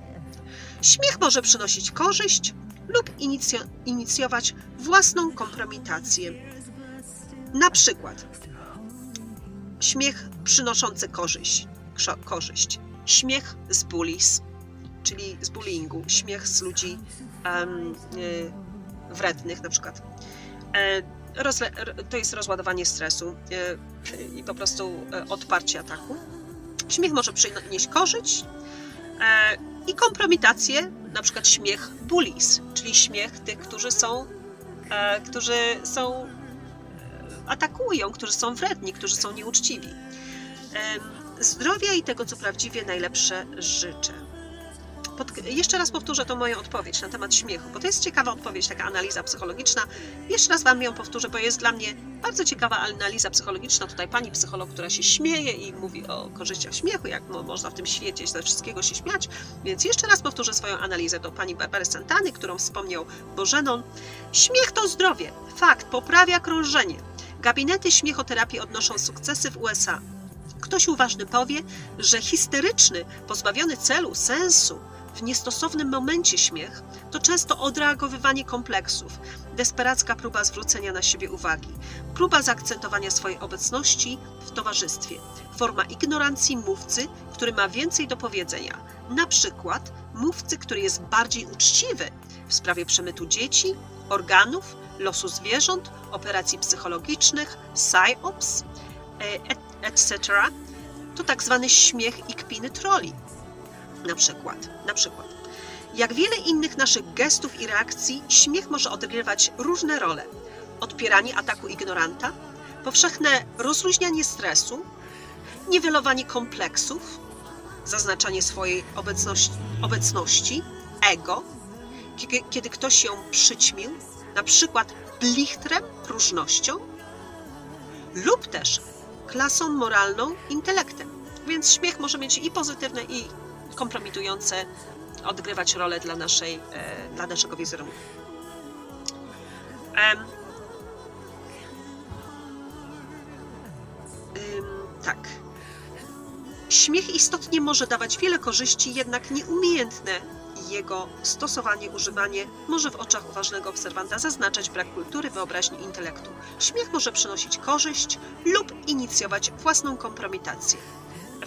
Śmiech może przynosić korzyść lub inicjo- inicjować własną kompromitację. Na przykład śmiech przynoszący korzyść, korzyść. śmiech z bullies, czyli z bullyingu, śmiech z ludzi y, wrednych na przykład. E, rozle, to jest rozładowanie stresu e, i po prostu e, odparcie ataku. Śmiech może przynieść korzyść i kompromitację, na przykład śmiech bullies, czyli śmiech tych, którzy są, którzy są atakują, którzy są wredni, którzy są nieuczciwi. Zdrowia i tego, co prawdziwie najlepsze życzę. Pod, jeszcze raz powtórzę tą moją odpowiedź na temat śmiechu, bo to jest ciekawa odpowiedź, taka analiza psychologiczna. Jeszcze raz Wam ją powtórzę, bo jest dla mnie bardzo ciekawa analiza psychologiczna. Tutaj pani psycholog, która się śmieje i mówi o korzyściach śmiechu, jak mo, można w tym świecie ze wszystkiego się śmiać. Więc jeszcze raz powtórzę swoją analizę do pani Barbary Santany, którą wspomniał Bożenon. Śmiech to zdrowie. Fakt, poprawia krążenie. Gabinety śmiechoterapii odnoszą sukcesy w USA. Ktoś uważny powie, że histeryczny, pozbawiony celu, sensu, w niestosownym momencie śmiech to często odreagowywanie kompleksów, desperacka próba zwrócenia na siebie uwagi, próba zaakcentowania swojej obecności w towarzystwie, forma ignorancji mówcy, który ma więcej do powiedzenia, na przykład mówcy, który jest bardziej uczciwy w sprawie przemytu dzieci, organów, losu zwierząt, operacji psychologicznych, psyops, etc. To tak zwany śmiech i kpiny troli. Na przykład, na przykład. Jak wiele innych naszych gestów i reakcji, śmiech może odgrywać różne role. Odpieranie ataku ignoranta, powszechne rozluźnianie stresu, niwelowanie kompleksów, zaznaczanie swojej obecności, obecności ego, kiedy, kiedy ktoś się przyćmił, na przykład blichtrem, próżnością, lub też klasą moralną, intelektem. Więc śmiech może mieć i pozytywne, i kompromitujące, odgrywać rolę dla, naszej, e, dla naszego wizerunku. Em, ym, tak. Śmiech istotnie może dawać wiele korzyści, jednak nieumiejętne jego stosowanie, używanie może w oczach uważnego obserwanta zaznaczać brak kultury, wyobraźni i intelektu. Śmiech może przynosić korzyść lub inicjować własną kompromitację.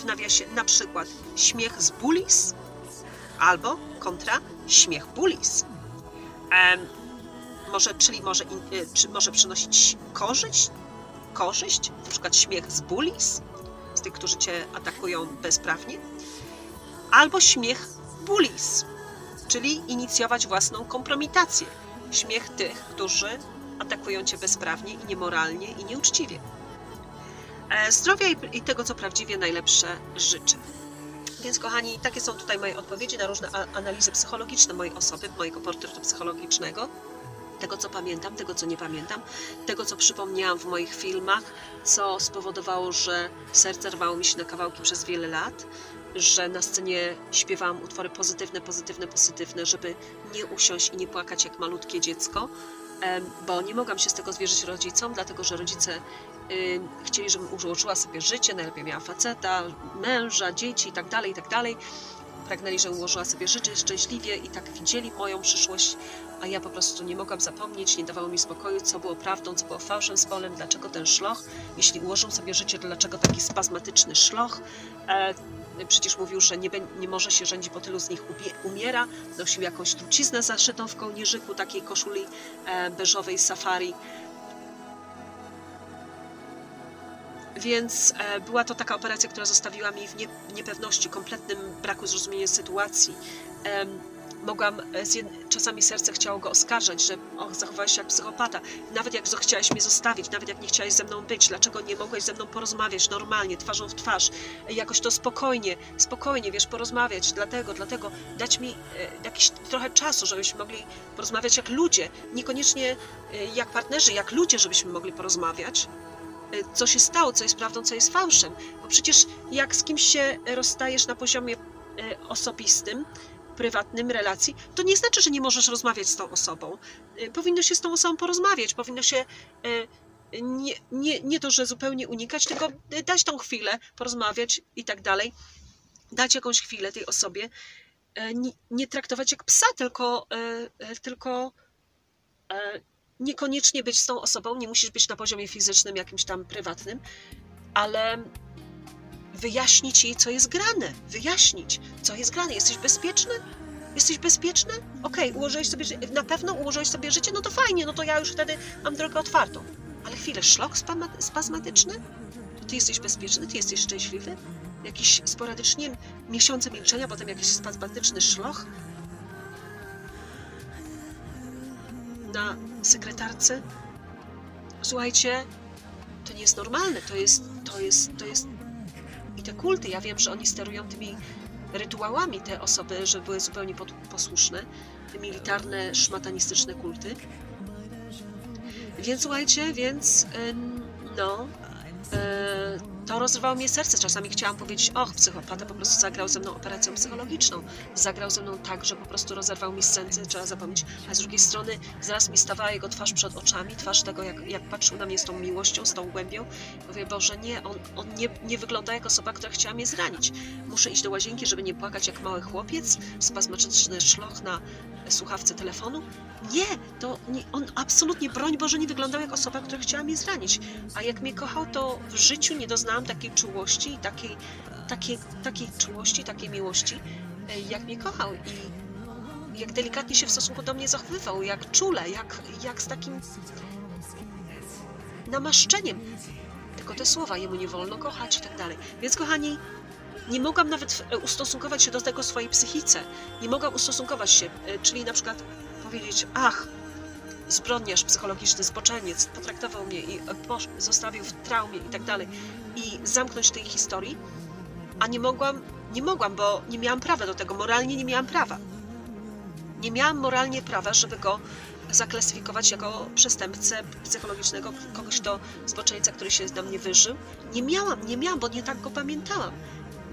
W nawiasie na przykład śmiech z bullies albo kontra śmiech bullies. Em, może, czyli może, in, y, czy może przynosić korzyść, korzyść, na przykład śmiech z bullies, z tych, którzy cię atakują bezprawnie, albo śmiech bullies, czyli inicjować własną kompromitację. Śmiech tych, którzy atakują cię bezprawnie i niemoralnie i nieuczciwie. E, Zdrowia i, tego, co prawdziwie najlepsze życzę. Więc, kochani, takie są tutaj moje odpowiedzi na różne analizy psychologiczne mojej osoby, mojego portretu psychologicznego. Tego, co pamiętam, tego, co nie pamiętam, tego, co przypomniałam w moich filmach, co spowodowało, że serce rwało mi się na kawałki przez wiele lat, że na scenie śpiewałam utwory pozytywne, pozytywne, pozytywne, żeby nie usiąść i nie płakać jak malutkie dziecko, bo nie mogłam się z tego zwierzyć rodzicom, dlatego że rodzice chcieli, żebym ułożyła sobie życie, najlepiej miała faceta, męża, dzieci i tak dalej, i tak. Pragnęli, żebym ułożyła sobie życie szczęśliwie i tak widzieli moją przyszłość, a ja po prostu nie mogłam zapomnieć, nie dawało mi spokoju, co było prawdą, co było fałszem z dlaczego ten szloch, jeśli ułożył sobie życie, to dlaczego taki spazmatyczny szloch. E, przecież mówił, że nie, nie może się rządzić, bo tylu z nich umiera. Nosił jakąś truciznę zaszytą w kołnierzyku, takiej koszuli e, beżowej safari. Więc e, była to taka operacja, która zostawiła mi w nie, niepewności, kompletnym braku zrozumienia sytuacji. Mogłam, e, czasami serce chciało go oskarżać, że och, zachowałeś się jak psychopata. Nawet jak chciałeś mnie zostawić, nawet jak nie chciałeś ze mną być, dlaczego nie mogłeś ze mną porozmawiać normalnie, twarzą w twarz, e, jakoś to spokojnie, spokojnie, wiesz, porozmawiać, dlatego, dlatego dać mi jakiś trochę czasu, żebyśmy mogli porozmawiać jak ludzie, niekoniecznie jak partnerzy, jak ludzie, żebyśmy mogli porozmawiać. Co się stało, co jest prawdą, co jest fałszem. Bo przecież jak z kimś się rozstajesz na poziomie e, osobistym, prywatnym relacji, to nie znaczy, że nie możesz rozmawiać z tą osobą. E, powinno się z tą osobą porozmawiać, powinno się nie, nie, nie to, że zupełnie unikać, tylko dać tą chwilę, porozmawiać i tak dalej. Dać jakąś chwilę tej osobie. Nie, nie traktować jak psa, tylko, tylko niekoniecznie być z tą osobą, nie musisz być na poziomie fizycznym, jakimś tam prywatnym, ale wyjaśnić jej, co jest grane. Wyjaśnić, co jest grane. Jesteś bezpieczny? Jesteś bezpieczny? Okej, okay, ułożyłeś sobie, na pewno ułożyłeś sobie życie, no to fajnie, no to ja już wtedy mam drogę otwartą. Ale chwilę, szlok spazmatyczny? To ty jesteś bezpieczny? Ty jesteś szczęśliwy? Jakiś sporadycznie miesiące milczenia, potem jakiś spazmatyczny szloch? Na sekretarce. Słuchajcie, to nie jest normalne, to jest, to jest, to jest... I te kulty, ja wiem, że oni sterują tymi rytuałami te osoby, żeby były zupełnie posłuszne, te militarne, szmatanistyczne kulty. Więc słuchajcie, więc no, e, to rozrywało mnie serce. Czasami chciałam powiedzieć, och, psychopata po prostu zagrał ze mną operacją psychologiczną. Zagrał ze mną tak, że po prostu rozerwał mi serce, trzeba zapomnieć. A z drugiej strony zaraz mi stawała jego twarz przed oczami, twarz tego, jak, jak patrzył na mnie z tą miłością, z tą głębią. Mówię, Boże, nie, on, on nie, nie wygląda jak osoba, która chciała mnie zranić. Muszę iść do łazienki, żeby nie płakać jak mały chłopiec, spazmatyczny szloch na słuchawce telefonu. Nie, to nie, on absolutnie, broń Boże, nie wyglądał jak osoba, która chciała mnie zranić. A jak mnie kochał, to w życiu nie doznałam takiej czułości, takiej, takiej, takiej czułości, takiej miłości, e, jak mnie kochał. I jak delikatnie się w stosunku do mnie zachowywał, jak czule, jak, jak z takim namaszczeniem. Tylko te słowa, jemu nie wolno kochać i tak dalej. Więc kochani, nie mogłam nawet e, ustosunkować się do tego swojej psychice. Nie mogłam ustosunkować się, e, czyli na przykład powiedzieć, ach, zbrodniarz psychologiczny, zboczeniec, potraktował mnie i zostawił w traumie i tak dalej i zamknąć tej historii, a nie mogłam, nie mogłam, bo nie miałam prawa do tego, moralnie nie miałam prawa. Nie miałam moralnie prawa, żeby go zaklasyfikować jako przestępcę psychologicznego, kogoś to zboczeńca, który się na mnie wyżył. Nie miałam, nie miałam, bo nie tak go pamiętałam.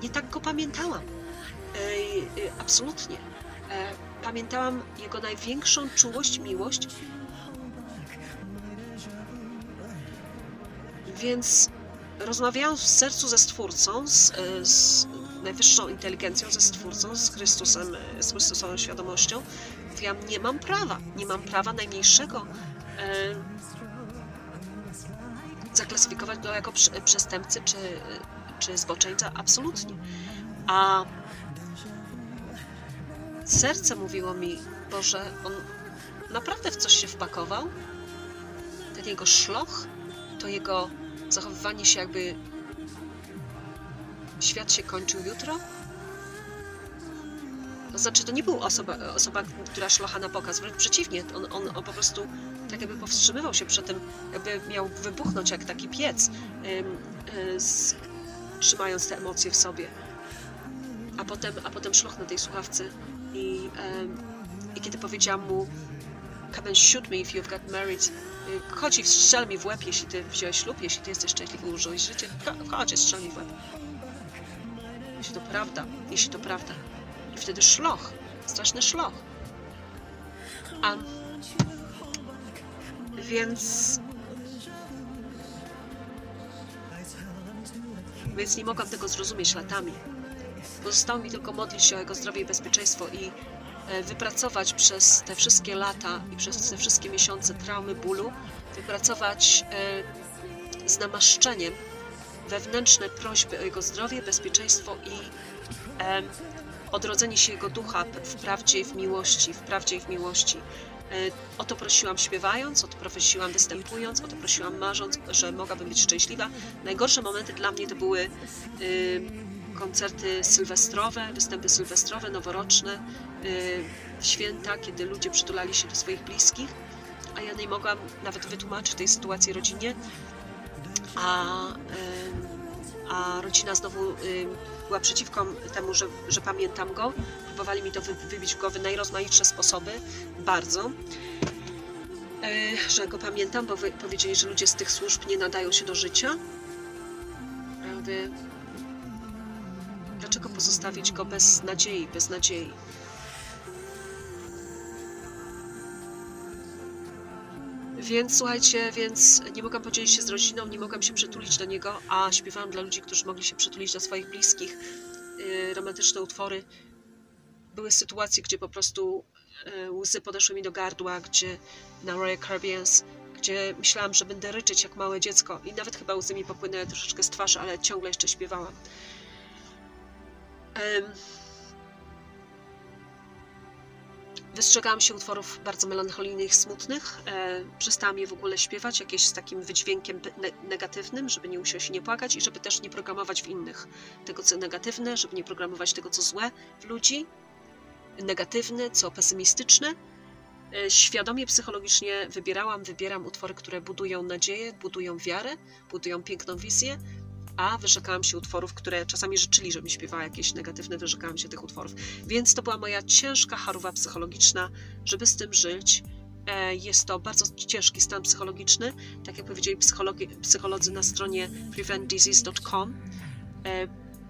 Nie tak go pamiętałam. E, absolutnie. E, pamiętałam jego największą czułość, miłość. Więc rozmawiałam w sercu ze Stwórcą, z, e, z najwyższą inteligencją, ze Stwórcą, z Chrystusem, z Chrystusową świadomością. Mówiłam, nie mam prawa, nie mam prawa najmniejszego e, zaklasyfikować go jako przestępcy czy czy zboczeńca? Absolutnie. A serce mówiło mi, Boże, on naprawdę w coś się wpakował. Ten jego szloch, to jego zachowywanie się jakby świat się kończył jutro. To znaczy, to nie był osoba, osoba która szlocha na pokaz, wręcz przeciwnie, on, on, on po prostu tak jakby powstrzymywał się przed tym, jakby miał wybuchnąć jak taki piec, yy, z trzymając te emocje w sobie. A potem, a potem szloch na tej słuchawce i, i kiedy powiedziałam mu come and shoot me if you've got married chodź i strzel mi w łeb, jeśli ty wziąłeś ślub, jeśli ty jesteś szczęśliwy, użyłeś życie, chodź i strzel mi w łeb. Jeśli to prawda, jeśli to prawda. I wtedy szloch, straszny szloch. A więc więc nie mogłam tego zrozumieć latami. Pozostało mi tylko modlić się o jego zdrowie i bezpieczeństwo i wypracować przez te wszystkie lata i przez te wszystkie miesiące traumy, bólu, wypracować e, z namaszczeniem wewnętrzne prośby o jego zdrowie, bezpieczeństwo i odrodzenie się jego ducha w prawdzie i w miłości, w prawdzie i w miłości. E, o to prosiłam śpiewając, o to prosiłam występując, o to prosiłam marząc, że mogłabym być szczęśliwa. Najgorsze momenty dla mnie to były koncerty sylwestrowe, występy sylwestrowe, noworoczne, y, święta, kiedy ludzie przytulali się do swoich bliskich, a ja nie mogłam nawet wytłumaczyć tej sytuacji rodzinie, a, y, a rodzina znowu była przeciwko temu, że, że pamiętam go. Próbowali mi to wy, wybić w głowy najrozmaitsze sposoby, bardzo. że go pamiętam, bo powiedzieli, że ludzie z tych służb nie nadają się do życia. Ja mówię, dlaczego pozostawić go bez nadziei, bez nadziei? Więc słuchajcie, więc nie mogłam podzielić się z rodziną, nie mogłam się przytulić do niego, a śpiewałam dla ludzi, którzy mogli się przytulić do swoich bliskich. Yy, romantyczne utwory. Były sytuacje, gdzie po prostu yy, łzy podeszły mi do gardła, gdzie na Royal Caribbeans, gdzie myślałam, że będę ryczeć jak małe dziecko i nawet chyba łzy mi popłynęły troszeczkę z twarzy, ale ciągle jeszcze śpiewałam. Wystrzegałam się utworów bardzo melancholijnych, smutnych. E, przestałam je w ogóle śpiewać, jakieś z takim wydźwiękiem ne- negatywnym, żeby nie usiąść i nie płakać i żeby też nie programować w innych tego, co negatywne, żeby nie programować tego, co złe w ludzi, negatywne, co pesymistyczne. E, świadomie, psychologicznie wybierałam, wybieram utwory, które budują nadzieję, budują wiarę, budują piękną wizję, a wyrzekałam się utworów, które czasami życzyli, żebym śpiewała jakieś negatywne, wyrzekałam się tych utworów. Więc to była moja ciężka choroba psychologiczna, żeby z tym żyć. E, Jest to bardzo ciężki stan psychologiczny, tak jak powiedzieli psycholodzy na stronie preventdisease.com.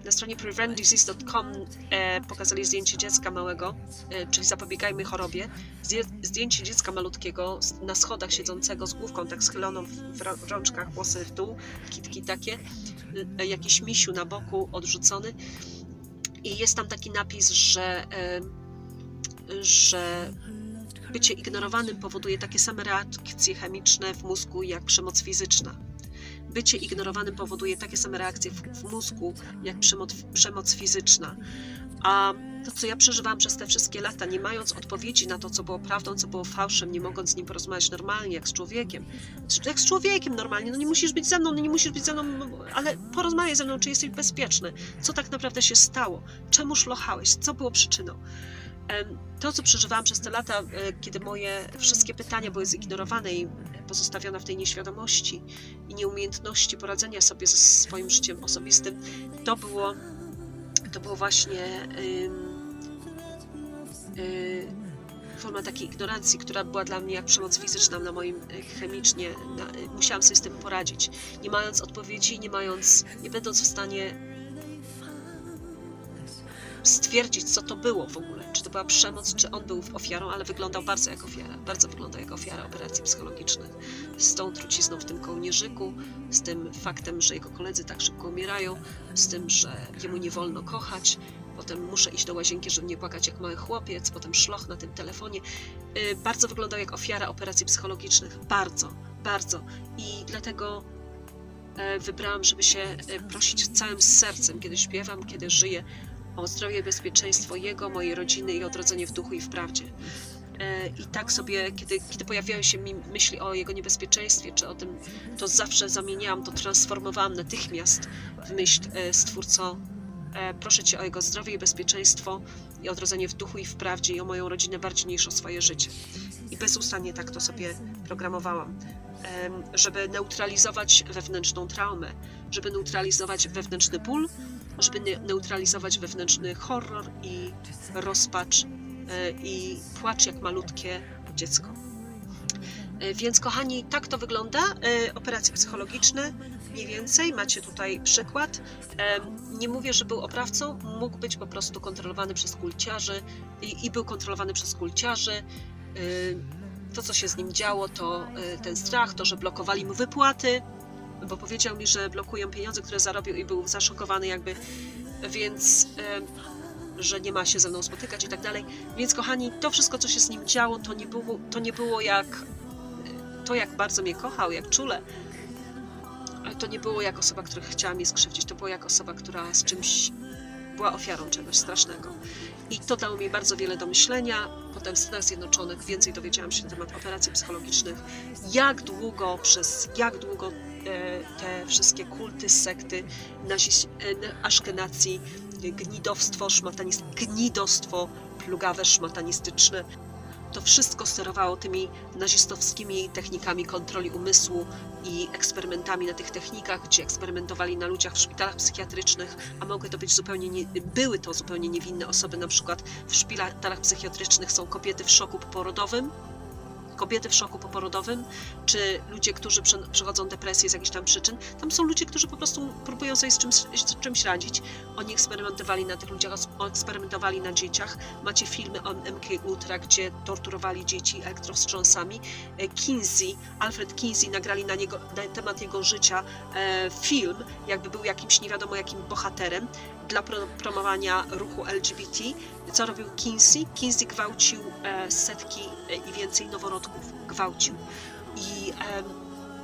Na stronie preventdisease.com e, pokazali zdjęcie dziecka małego, e, czyli zapobiegajmy chorobie. Zdję- Zdjęcie dziecka malutkiego na schodach siedzącego z główką tak schyloną w, w rączkach, włosy w dół, kitki takie, e, jakiś misiu na boku odrzucony. I jest tam taki napis, że, e, że bycie ignorowanym powoduje takie same reakcje chemiczne w mózgu jak przemoc fizyczna. Bycie ignorowanym powoduje takie same reakcje w, w mózgu jak przemoc, przemoc fizyczna. A to, co ja przeżywałam przez te wszystkie lata, nie mając odpowiedzi na to, co było prawdą, co było fałszem, nie mogąc z nim porozmawiać normalnie, jak z człowiekiem. Jak z człowiekiem normalnie, no nie musisz być ze mną, no nie musisz być ze mną, no, ale porozmawiaj ze mną, czy jesteś bezpieczny, co tak naprawdę się stało, czemu szlochałeś, co było przyczyną. To, co przeżywałam przez te lata, e, kiedy moje wszystkie pytania były zignorowane i pozostawione w tej nieświadomości i nieumiejętności poradzenia sobie ze swoim życiem osobistym, to było, to było właśnie ym, y, forma takiej ignorancji, która była dla mnie jak przemoc fizyczna na moim y, chemicznie. Na, musiałam sobie z tym poradzić. Nie mając odpowiedzi, nie mając, nie będąc w stanie stwierdzić, co to było w ogóle. Czy to była przemoc, czy on był ofiarą, ale wyglądał bardzo jak ofiara. Bardzo wyglądał jak ofiara operacji psychologicznych. Z tą trucizną w tym kołnierzyku, z tym faktem, że jego koledzy tak szybko umierają, z tym, że jemu nie wolno kochać. Potem muszę iść do łazienki, żeby nie płakać jak mały chłopiec, potem szloch na tym telefonie. Yy, Bardzo wyglądał jak ofiara operacji psychologicznych. Bardzo, bardzo. I dlatego e, wybrałam, żeby się e, prosić całym sercem, kiedy śpiewam, kiedy żyję, o zdrowie, bezpieczeństwo Jego, mojej rodziny i odrodzenie w duchu i w prawdzie. E, I tak sobie, kiedy, kiedy pojawiają się mi myśli o Jego niebezpieczeństwie, czy o tym, to zawsze zamieniałam, to transformowałam natychmiast w myśl e, Stwórco, e, proszę Cię o Jego zdrowie i bezpieczeństwo i odrodzenie w duchu i w prawdzie i o moją rodzinę bardziej niż o swoje życie. I bezustannie tak to sobie programowałam, żeby neutralizować wewnętrzną traumę, żeby neutralizować wewnętrzny ból, żeby ne- neutralizować wewnętrzny horror i rozpacz e, i płacz jak malutkie dziecko. E, Więc kochani, tak to wygląda. E, Operacje psychologiczne, mniej więcej. Macie tutaj przykład. Nie mówię, że był oprawcą, mógł być po prostu kontrolowany przez kulciarzy i, i był kontrolowany przez kulciarzy. To, co się z nim działo, to ten strach, to, że blokowali mu wypłaty, bo powiedział mi, że blokują pieniądze, które zarobił i był zaszokowany jakby, więc że nie ma się ze mną spotykać i tak dalej. Więc kochani, to wszystko, co się z nim działo, to nie było, to nie było jak to, jak bardzo mnie kochał, jak czule. To nie było jak osoba, która chciała mnie skrzywdzić, to było jak osoba, która z czymś była ofiarą czegoś strasznego. I to dało mi bardzo wiele do myślenia. Potem w Stanach Zjednoczonych więcej dowiedziałam się na temat operacji psychologicznych. Jak długo, przez jak długo te wszystkie kulty, sekty, naziś, e, aszkenacji, gnidowstwo, szmatanist, gnidostwo plugawe, szmatanistyczne, to wszystko sterowało tymi nazistowskimi technikami kontroli umysłu i eksperymentami na tych technikach, gdzie eksperymentowali na ludziach w szpitalach psychiatrycznych, a mogły to być zupełnie nie, były to zupełnie niewinne osoby. Na przykład w szpitalach psychiatrycznych są kobiety w szoku poporodowym, kobiety w szoku poporodowym, czy ludzie, którzy przechodzą depresję z jakichś tam przyczyn. Tam są ludzie, którzy po prostu próbują sobie z czymś, z czymś radzić. Oni eksperymentowali na tych ludziach, eksperymentowali na dzieciach. Macie filmy o MK Ultra, gdzie torturowali dzieci elektrowstrząsami. E, Kinsey, Alfred Kinsey, nagrali na, niego, na temat jego życia e, film, jakby był jakimś nie wiadomo jakim bohaterem dla promowania ruchu LGBT. Co robił Kinsey? Kinsey gwałcił e, setki i więcej noworodków. Gwałcił. I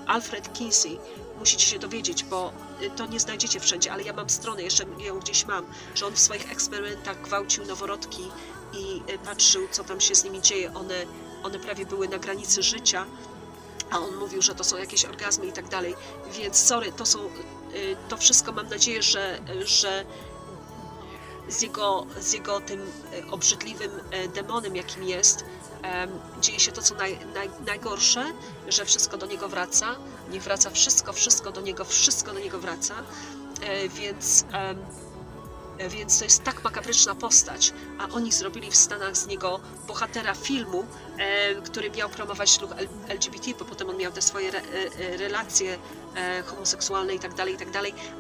Alfred Kinsey, musicie się dowiedzieć, bo e, to nie znajdziecie wszędzie, ale ja mam stronę, jeszcze ją gdzieś mam, że on w swoich eksperymentach gwałcił noworodki i patrzył, co tam się z nimi dzieje. One, one prawie były na granicy życia, a on mówił, że to są jakieś orgazmy i tak dalej. Więc sorry, to są, to wszystko mam nadzieję, że, że z jego, z jego tym e, obrzydliwym e, demonem, jakim jest, dzieje się to, co naj, naj, najgorsze, że wszystko do niego wraca. Niech wraca wszystko, wszystko do niego, wszystko do niego wraca. E, więc więc to jest tak makabryczna postać, a oni zrobili w Stanach z niego bohatera filmu, e, który miał promować ruch LGBT, bo potem on miał te swoje re, e, relacje e, homoseksualne i tak dalej, i tak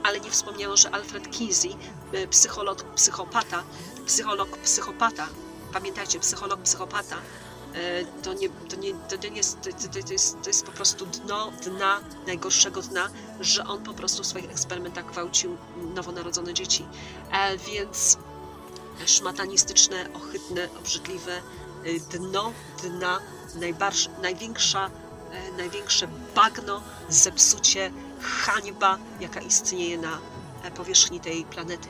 ale nie wspomniano, że Alfred Kinsey, e, psycholog, psychopata, psycholog, psychopata, pamiętajcie, psycholog, psychopata, E, to nie, to nie, to nie jest, to, to, jest, to jest po prostu dno dna, najgorszego dna, że on po prostu w swoich eksperymentach gwałcił nowonarodzone dzieci. E, więc szmatanistyczne, ohydne, obrzydliwe e, dno dna, największa, największe bagno, zepsucie, hańba, jaka istnieje na powierzchni tej planety.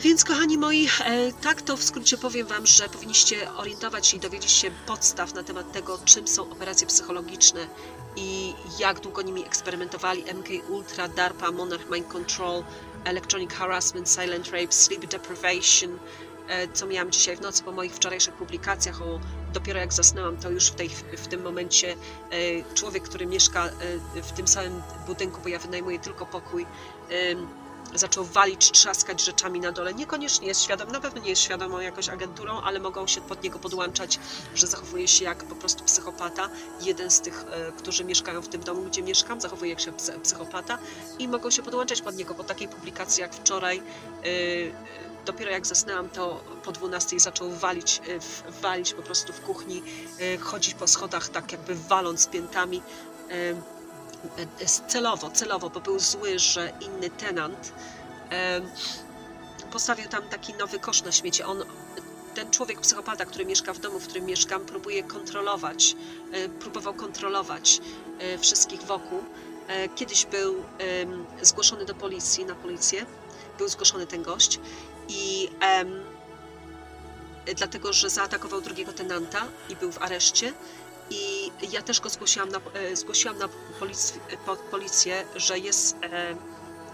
Więc kochani moi, e, tak to w skrócie powiem Wam, że powinniście orientować się i dowiedzieć się podstaw na temat tego, czym są operacje psychologiczne i jak długo nimi eksperymentowali MK Ultra, DARPA, Monarch Mind Control, Electronic Harassment, Silent Rape, Sleep Deprivation, e, co miałam dzisiaj w nocy po moich wczorajszych publikacjach o dopiero jak zasnęłam, to już w, tej, w tym momencie e, człowiek, który mieszka w tym samym budynku, bo ja wynajmuję tylko pokój, zaczął walić, trzaskać rzeczami na dole. Niekoniecznie jest świadom, na pewno nie jest świadomą jakoś agenturą, ale mogą się pod niego podłączać, że zachowuje się jak po prostu psychopata. Jeden z tych, e, którzy mieszkają w tym domu, gdzie mieszkam, zachowuje się jak psychopata i mogą się podłączać pod niego. Po takiej publikacji jak wczoraj, e, dopiero jak zasnęłam, to po 12 zaczął walić, e, walić po prostu w kuchni, chodzić po schodach tak jakby waląc piętami celowo, celowo, bo był zły, że inny tenant postawił tam taki nowy kosz na śmiecie. On, ten człowiek psychopata, który mieszka w domu, w którym mieszkam, próbuje kontrolować, e, próbował kontrolować e, wszystkich wokół. E, kiedyś był zgłoszony do policji, na policję, był zgłoszony ten gość i dlatego, że zaatakował drugiego tenanta i był w areszcie i ja też go zgłosiłam na, e, zgłosiłam na policję, policję, że jest e,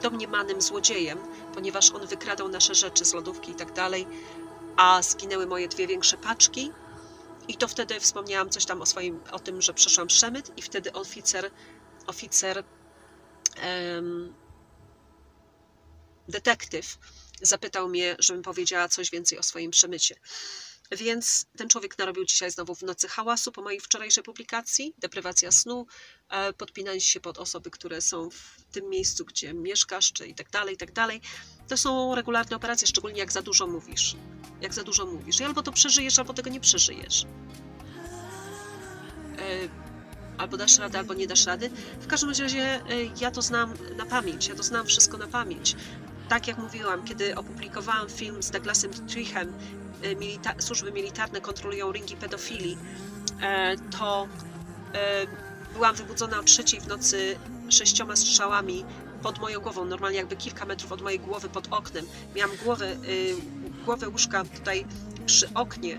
domniemanym złodziejem, ponieważ on wykradał nasze rzeczy z lodówki i tak dalej, a zginęły moje dwie większe paczki. I to wtedy wspomniałam coś tam o swoim, o tym, że przeszłam przemyt i wtedy oficer, oficer, detektyw zapytał mnie, żebym powiedziała coś więcej o swoim przemycie. Więc ten człowiek narobił dzisiaj znowu w nocy hałasu po mojej wczorajszej publikacji, deprywacja snu, e, podpinanie się pod osoby, które są w tym miejscu, gdzie mieszkasz, czy i tak dalej, i tak dalej. To są regularne operacje, szczególnie jak za dużo mówisz. Jak za dużo mówisz. I albo to przeżyjesz, albo tego nie przeżyjesz. E, albo dasz radę, albo nie dasz rady. W każdym razie e, ja to znam na pamięć, ja to znam wszystko na pamięć. Tak jak mówiłam, kiedy opublikowałam film z Douglasem Trichem milita służby militarne kontrolują ringi pedofilii, e, to e, byłam wybudzona o trzeciej w nocy sześcioma strzałami pod moją głową, normalnie jakby kilka metrów od mojej głowy pod oknem. Miałam głowę, y, głowę łóżka tutaj przy oknie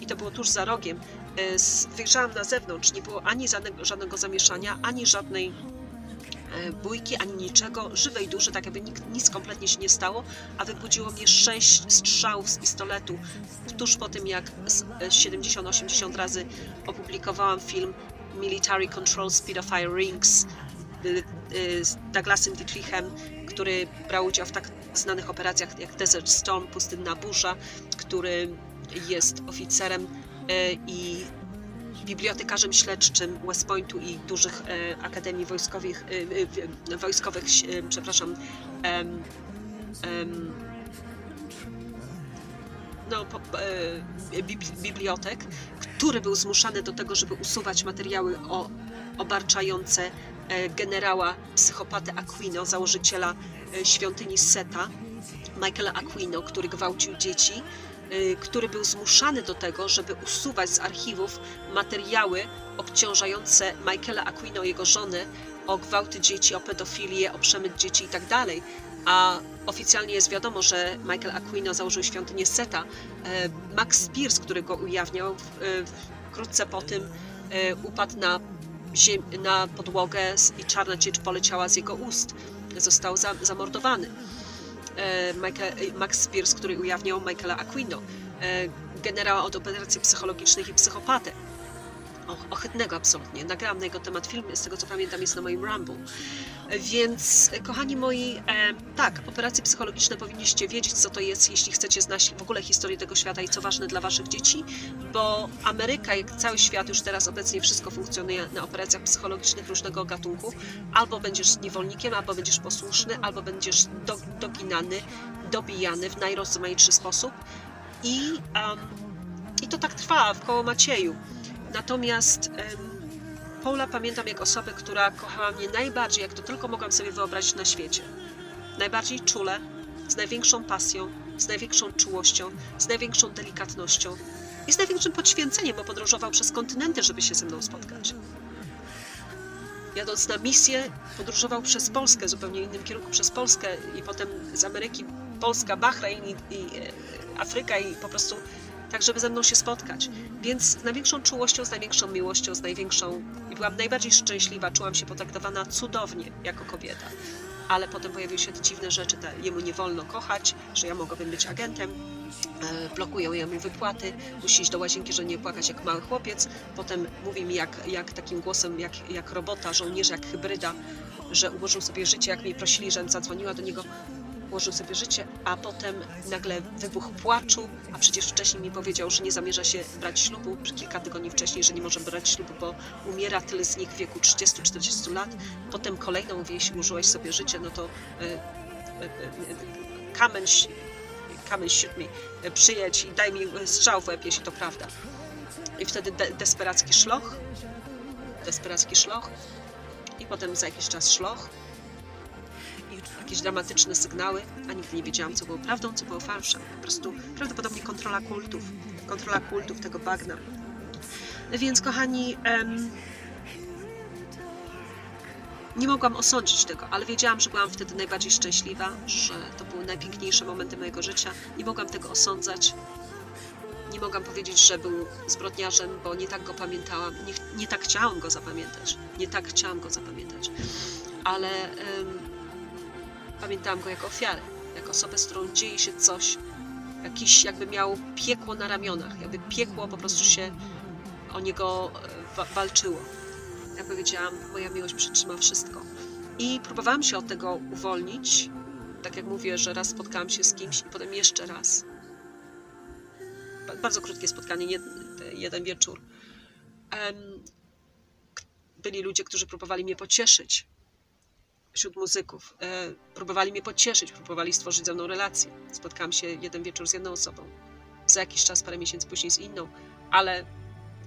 i to było tuż za rogiem. E, wyjrzałam na zewnątrz, nie było ani żadnego, żadnego zamieszania, ani żadnej E, bójki, ani niczego, żywej duszy, tak jakby nic kompletnie się nie stało, a wybudziło mnie sześć strzałów z pistoletu tuż po tym, jak 70-80 e, razy opublikowałam film Military Control Speed of Fire Rings e, z Douglasem Dietrichem, który brał udział w tak znanych operacjach jak Desert Storm, Pustynna Burza, który jest oficerem i bibliotekarzem śledczym West Pointu i dużych e, akademii wojskowych, e, wojskowych e, przepraszam, no, po, bibli- bibliotek, który był zmuszany do tego, żeby usuwać materiały o, obarczające generała psychopatę Aquino, założyciela świątyni Seta, Michaela Aquino, który gwałcił dzieci, który był zmuszany do tego, żeby usuwać z archiwów materiały obciążające Michaela Aquino, jego żonę, o gwałty dzieci, o pedofilię, o przemyt dzieci itd. A oficjalnie jest wiadomo, że Michael Aquino założył świątynię Seta. E, Max Pierce, który go ujawniał, e, wkrótce po tym e, upadł na, na podłogę i czarna ciecz poleciała z jego ust. Został za, zamordowany. E, Michael, e, Max Pierce, który ujawniał Michaela Aquino, e, generała od operacji psychologicznych i psychopatę. Ohydnego absolutnie. Nagrałam na jego temat film, z tego co pamiętam jest na moim Rumble. Więc, e, kochani moi, e, tak, operacje psychologiczne powinniście wiedzieć, co to jest, jeśli chcecie znać w ogóle historię tego świata i co ważne dla waszych dzieci, bo Ameryka, jak cały świat już teraz obecnie wszystko funkcjonuje na operacjach psychologicznych różnego gatunku. Albo będziesz niewolnikiem, albo będziesz posłuszny, albo będziesz do, doginany, dobijany w najrozmaitszy sposób. I, em, I to tak trwa w koło Macieju. Natomiast Paula pamiętam jak osobę, która kochała mnie najbardziej, jak to tylko mogłam sobie wyobrazić na świecie. Najbardziej czule, z największą pasją, z największą czułością, z największą delikatnością i z największym poświęceniem, bo podróżował przez kontynenty, żeby się ze mną spotkać. Jadąc na misję, podróżował przez Polskę, zupełnie innym kierunku przez Polskę i potem z Ameryki Polska, Bahrain i, i e, Afryka i po prostu tak, żeby ze mną się spotkać. Więc z największą czułością, z największą miłością, z największą... I byłam najbardziej szczęśliwa, czułam się potraktowana cudownie jako kobieta. Ale potem pojawiły się te dziwne rzeczy, te, jemu nie wolno kochać, że ja mogłabym być agentem, e, blokują jemu wypłaty, musi iść do łazienki, że nie płakać jak mały chłopiec. Potem mówi mi jak, jak takim głosem, jak, jak robota, żołnierz, jak hybryda, że ułożył sobie życie, jak mnie prosili, żebym zadzwoniła do niego, ułożył sobie życie, a potem nagle wybuch płaczu, a przecież wcześniej mi powiedział, że nie zamierza się brać ślubu, kilka tygodni wcześniej, że nie może brać ślubu, bo umiera tyle z nich w wieku 30-40 lat. Potem kolejną wieś, ułożyłeś sobie życie, no to kamen shoot me, e, przyjedź i daj mi strzał w łeb, jeśli to prawda. I wtedy de desperacki szloch, desperacki szloch i potem za jakiś czas szloch, jakieś dramatyczne sygnały, a nigdy nie wiedziałam, co było prawdą, co było fałszem. Po prostu prawdopodobnie kontrola kultów, kontrola kultów tego bagna. Więc, kochani, em, nie mogłam osądzić tego, ale wiedziałam, że byłam wtedy najbardziej szczęśliwa, że to były najpiękniejsze momenty mojego życia. Nie mogłam tego osądzać. Nie mogłam powiedzieć, że był zbrodniarzem, bo nie tak go pamiętałam. Nie, nie tak chciałam go zapamiętać. Nie tak chciałam go zapamiętać. Ale em, pamiętałam go jako ofiarę, jako osobę, z którą dzieje się coś, jakiś jakby miał piekło na ramionach, jakby piekło po prostu się o niego e, wa- walczyło. Jak powiedziałam, moja miłość przytrzyma wszystko. I próbowałam się od tego uwolnić. Tak jak mówię, że raz spotkałam się z kimś i potem jeszcze raz. Ba- Bardzo krótkie spotkanie, jeden wieczór. K- Byli ludzie, którzy próbowali mnie pocieszyć wśród muzyków. E, próbowali mnie pocieszyć, próbowali stworzyć ze mną relację. Spotkałam się jeden wieczór z jedną osobą, za jakiś czas, parę miesięcy później z inną, ale,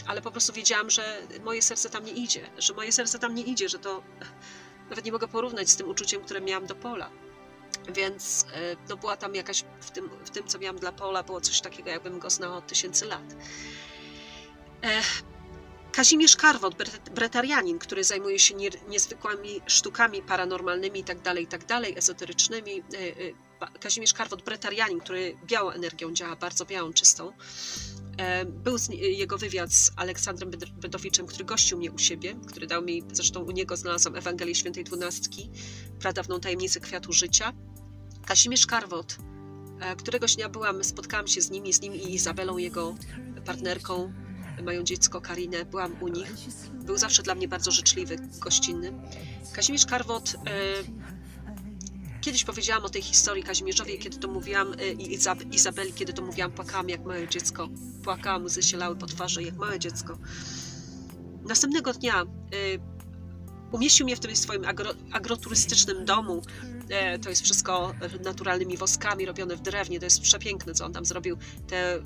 ale po prostu wiedziałam, że moje serce tam nie idzie, że moje serce tam nie idzie, że to (laughs) nawet nie mogę porównać z tym uczuciem, które miałam do Pola. Więc e, no była tam jakaś, w tym, w tym co miałam dla Pola, było coś takiego, jakbym go znała od tysięcy lat. E, Kazimierz Karwot, bre- bretarianin, który zajmuje się nie, niezwykłymi sztukami paranormalnymi itd., itd., ezoterycznymi. e, e, Kazimierz Karwot, bretarianin, który białą energią działa, bardzo białą, czystą. E, Był jego wywiad z Aleksandrem Bed- Bedowiczem, który gościł mnie u siebie, który dał mi, zresztą u niego znalazłam Ewangelię Świętej Dwunastki, pradawną tajemnicę kwiatu życia. Kazimierz Karwot, któregoś dnia byłam, spotkałam się z nimi, z nim i Izabelą, jego partnerką, mają dziecko Karinę, byłam u nich. Był zawsze dla mnie bardzo życzliwy, gościnny. Kazimierz Karwot, e, kiedyś powiedziałam o tej historii Kazimierzowi, kiedy to mówiłam, e, i Izab- Izabeli, kiedy to mówiłam, płakałam jak małe dziecko. Płakałam, łzy się lały po twarzy jak małe dziecko. Następnego dnia y, umieścił mnie w tym swoim agro, agroturystycznym domu. E, to jest wszystko naturalnymi woskami robione w drewnie. To jest przepiękne, co on tam zrobił. Te, y,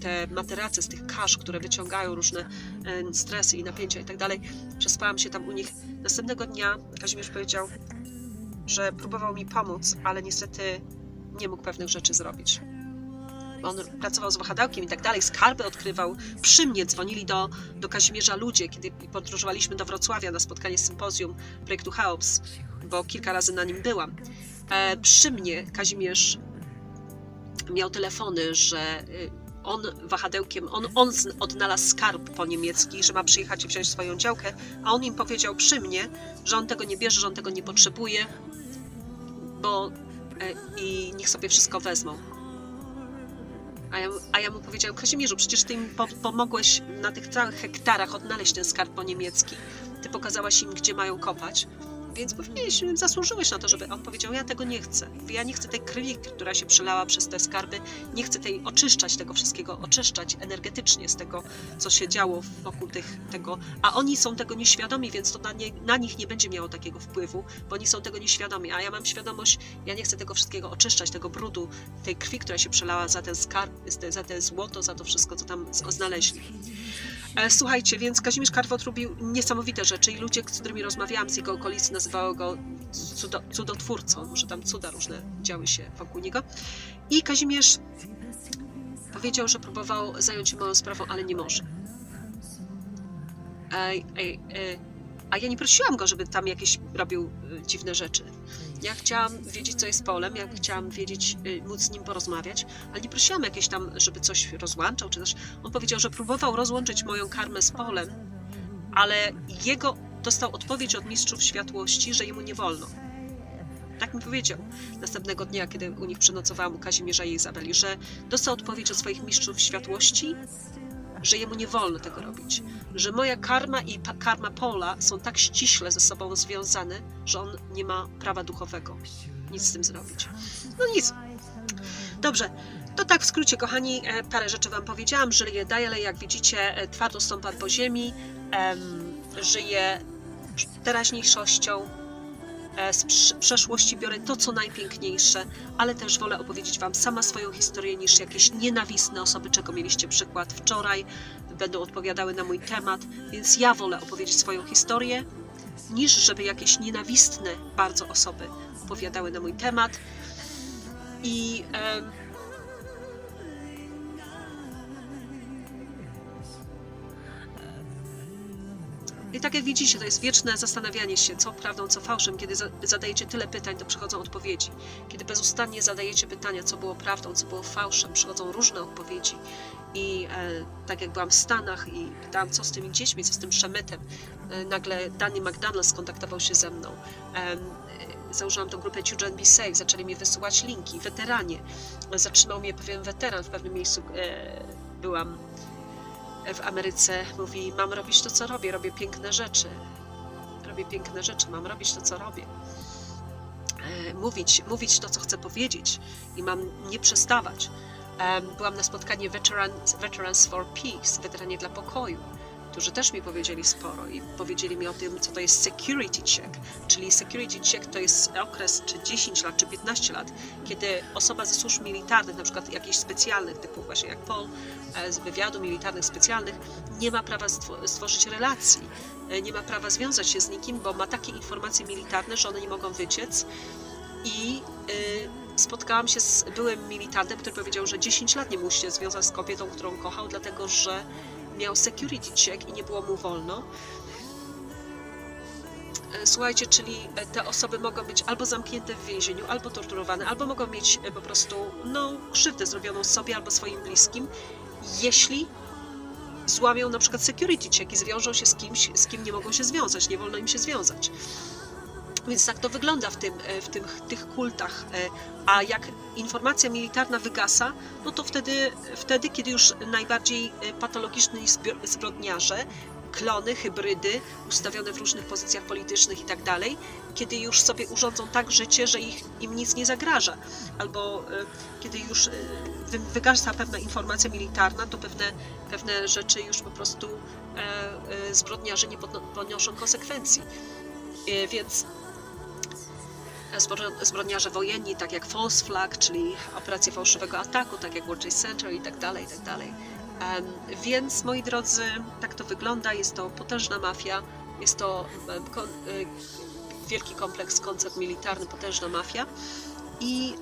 te materace z tych kasz, które wyciągają różne e, stresy i napięcia i tak dalej. Przespałam się tam u nich. Następnego dnia Kazimierz powiedział, że próbował mi pomóc, ale niestety nie mógł pewnych rzeczy zrobić. On pracował z wahadełkiem i tak dalej, skarby odkrywał. Przy mnie dzwonili do, do Kazimierza ludzie, kiedy podróżowaliśmy do Wrocławia na spotkanie sympozjum projektu Cheops, bo kilka razy na nim byłam. E, przy mnie Kazimierz miał telefony, że y, on wahadełkiem, on, on odnalazł skarb po niemiecki, że ma przyjechać i wziąć swoją działkę, a on im powiedział przy mnie, że on tego nie bierze, że on tego nie potrzebuje, bo e, i niech sobie wszystko wezmą. A ja, a ja mu powiedziałam, Kazimierzu, przecież ty im pomogłeś na tych całych hektarach odnaleźć ten skarb po niemiecki. Ty pokazałaś im, gdzie mają kopać więc powinieneś, zasłużyłeś na to, żeby on powiedział, ja tego nie chcę. Ja nie chcę tej krwi, która się przelała przez te skarby, nie chcę tej oczyszczać tego wszystkiego, oczyszczać energetycznie z tego, co się działo wokół tych, tego, a oni są tego nieświadomi, więc to na, nie, na nich nie będzie miało takiego wpływu, bo oni są tego nieświadomi, a ja mam świadomość, ja nie chcę tego wszystkiego oczyszczać, tego brudu, tej krwi, która się przelała za ten skarb, za te złoto, za to wszystko, co tam znaleźli. E, słuchajcie, więc Kazimierz Karwot robił niesamowite rzeczy i ludzie, z którymi rozmawiałam z jego okolicy, nazywały go cudo, cudotwórcą, że tam cuda różne działy się wokół niego. I Kazimierz powiedział, że próbował zająć się moją sprawą, ale nie może. A ja nie prosiłam go, żeby tam jakieś robił y, dziwne rzeczy. Ja chciałam wiedzieć, co jest polem, ja chciałam wiedzieć, y, móc z nim porozmawiać, ale nie prosiłam jakieś tam, żeby coś rozłączał, czy też on powiedział, że próbował rozłączyć moją karmę z polem, ale jego dostał odpowiedź od mistrzów światłości, że jemu nie wolno. Tak mi powiedział następnego dnia, kiedy u nich przenocowałam u Kazimierza i Izabeli, że dostał odpowiedź od swoich mistrzów światłości, że jemu nie wolno tego robić, że moja karma i karma Pola są tak ściśle ze sobą związane, że on nie ma prawa duchowego nic z tym zrobić. No nic. Dobrze, to tak w skrócie, kochani, e, parę rzeczy Wam powiedziałam. Żyję dalej, jak widzicie, e, twardo stąpam po ziemi, żyję teraźniejszością, E, z przeszłości biorę to, co najpiękniejsze, ale też wolę opowiedzieć Wam sama swoją historię niż jakieś nienawistne osoby, czego mieliście przykład wczoraj, będą odpowiadały na mój temat, więc ja wolę opowiedzieć swoją historię, niż żeby jakieś nienawistne bardzo osoby opowiadały na mój temat. I I tak jak widzicie, to jest wieczne zastanawianie się, co prawdą, co fałszem. Kiedy zadajecie tyle pytań, to przychodzą odpowiedzi. Kiedy bezustannie zadajecie pytania, co było prawdą, co było fałszem, przychodzą różne odpowiedzi. I e, tak jak byłam w Stanach i pytałam, co z tymi dziećmi, co z tym przemytem, e, nagle Danny McDonald skontaktował się ze mną. E, założyłam tą grupę Children Be Safe, zaczęli mi wysyłać linki, weteranie. Zatrzymał mnie pewien weteran w pewnym miejscu. E, byłam w Ameryce mówi: Mam robić to, co robię, robię piękne rzeczy. Robię piękne rzeczy, mam robić to, co robię. E, mówić, mówić to, co chcę powiedzieć i mam nie przestawać. Byłam na spotkaniu Veterans, Veterans for Peace, weteranie dla pokoju którzy też mi powiedzieli sporo i powiedzieli mi o tym, co to jest security check. Czyli security check to jest okres czy 10 lat, czy 15 lat, kiedy osoba ze służb militarnych, na przykład jakichś specjalnych, typu właśnie jak Paul, e, z wywiadu militarnych specjalnych, nie ma prawa stworzyć relacji, e, nie ma prawa związać się z nikim, bo ma takie informacje militarne, że one nie mogą wyciec i y, spotkałam się z byłym militantem, który powiedział, że 10 lat nie mógł się związać z kobietą, którą kochał, dlatego że miał security check i nie było mu wolno. E, słuchajcie, czyli e, te osoby mogą być albo zamknięte w więzieniu, albo torturowane, albo mogą mieć e, po prostu no, krzywdę zrobioną sobie albo swoim bliskim, jeśli złamią na przykład security check i zwiążą się z kimś, z kim nie mogą się związać, nie wolno im się związać. Więc tak to wygląda w, tym, e, w tym, tych kultach. E, a jak informacja militarna wygasa, no to wtedy, wtedy kiedy już najbardziej e, patologiczni zbrodniarze klony, hybrydy ustawione w różnych pozycjach politycznych i tak dalej, kiedy już sobie urządzą tak życie, że ich, im nic nie zagraża, albo kiedy już wy, wygasa pewna informacja militarna, to pewne, pewne rzeczy już po prostu zbrodniarze nie ponoszą konsekwencji. Więc zbrodniarze wojenni, tak jak False Flag, czyli operacje fałszywego ataku, tak jak World Center i tak dalej, tak dalej. Więc, moi drodzy, tak to wygląda. Jest to potężna mafia, jest to y, wielki kompleks, koncert militarny, potężna mafia. I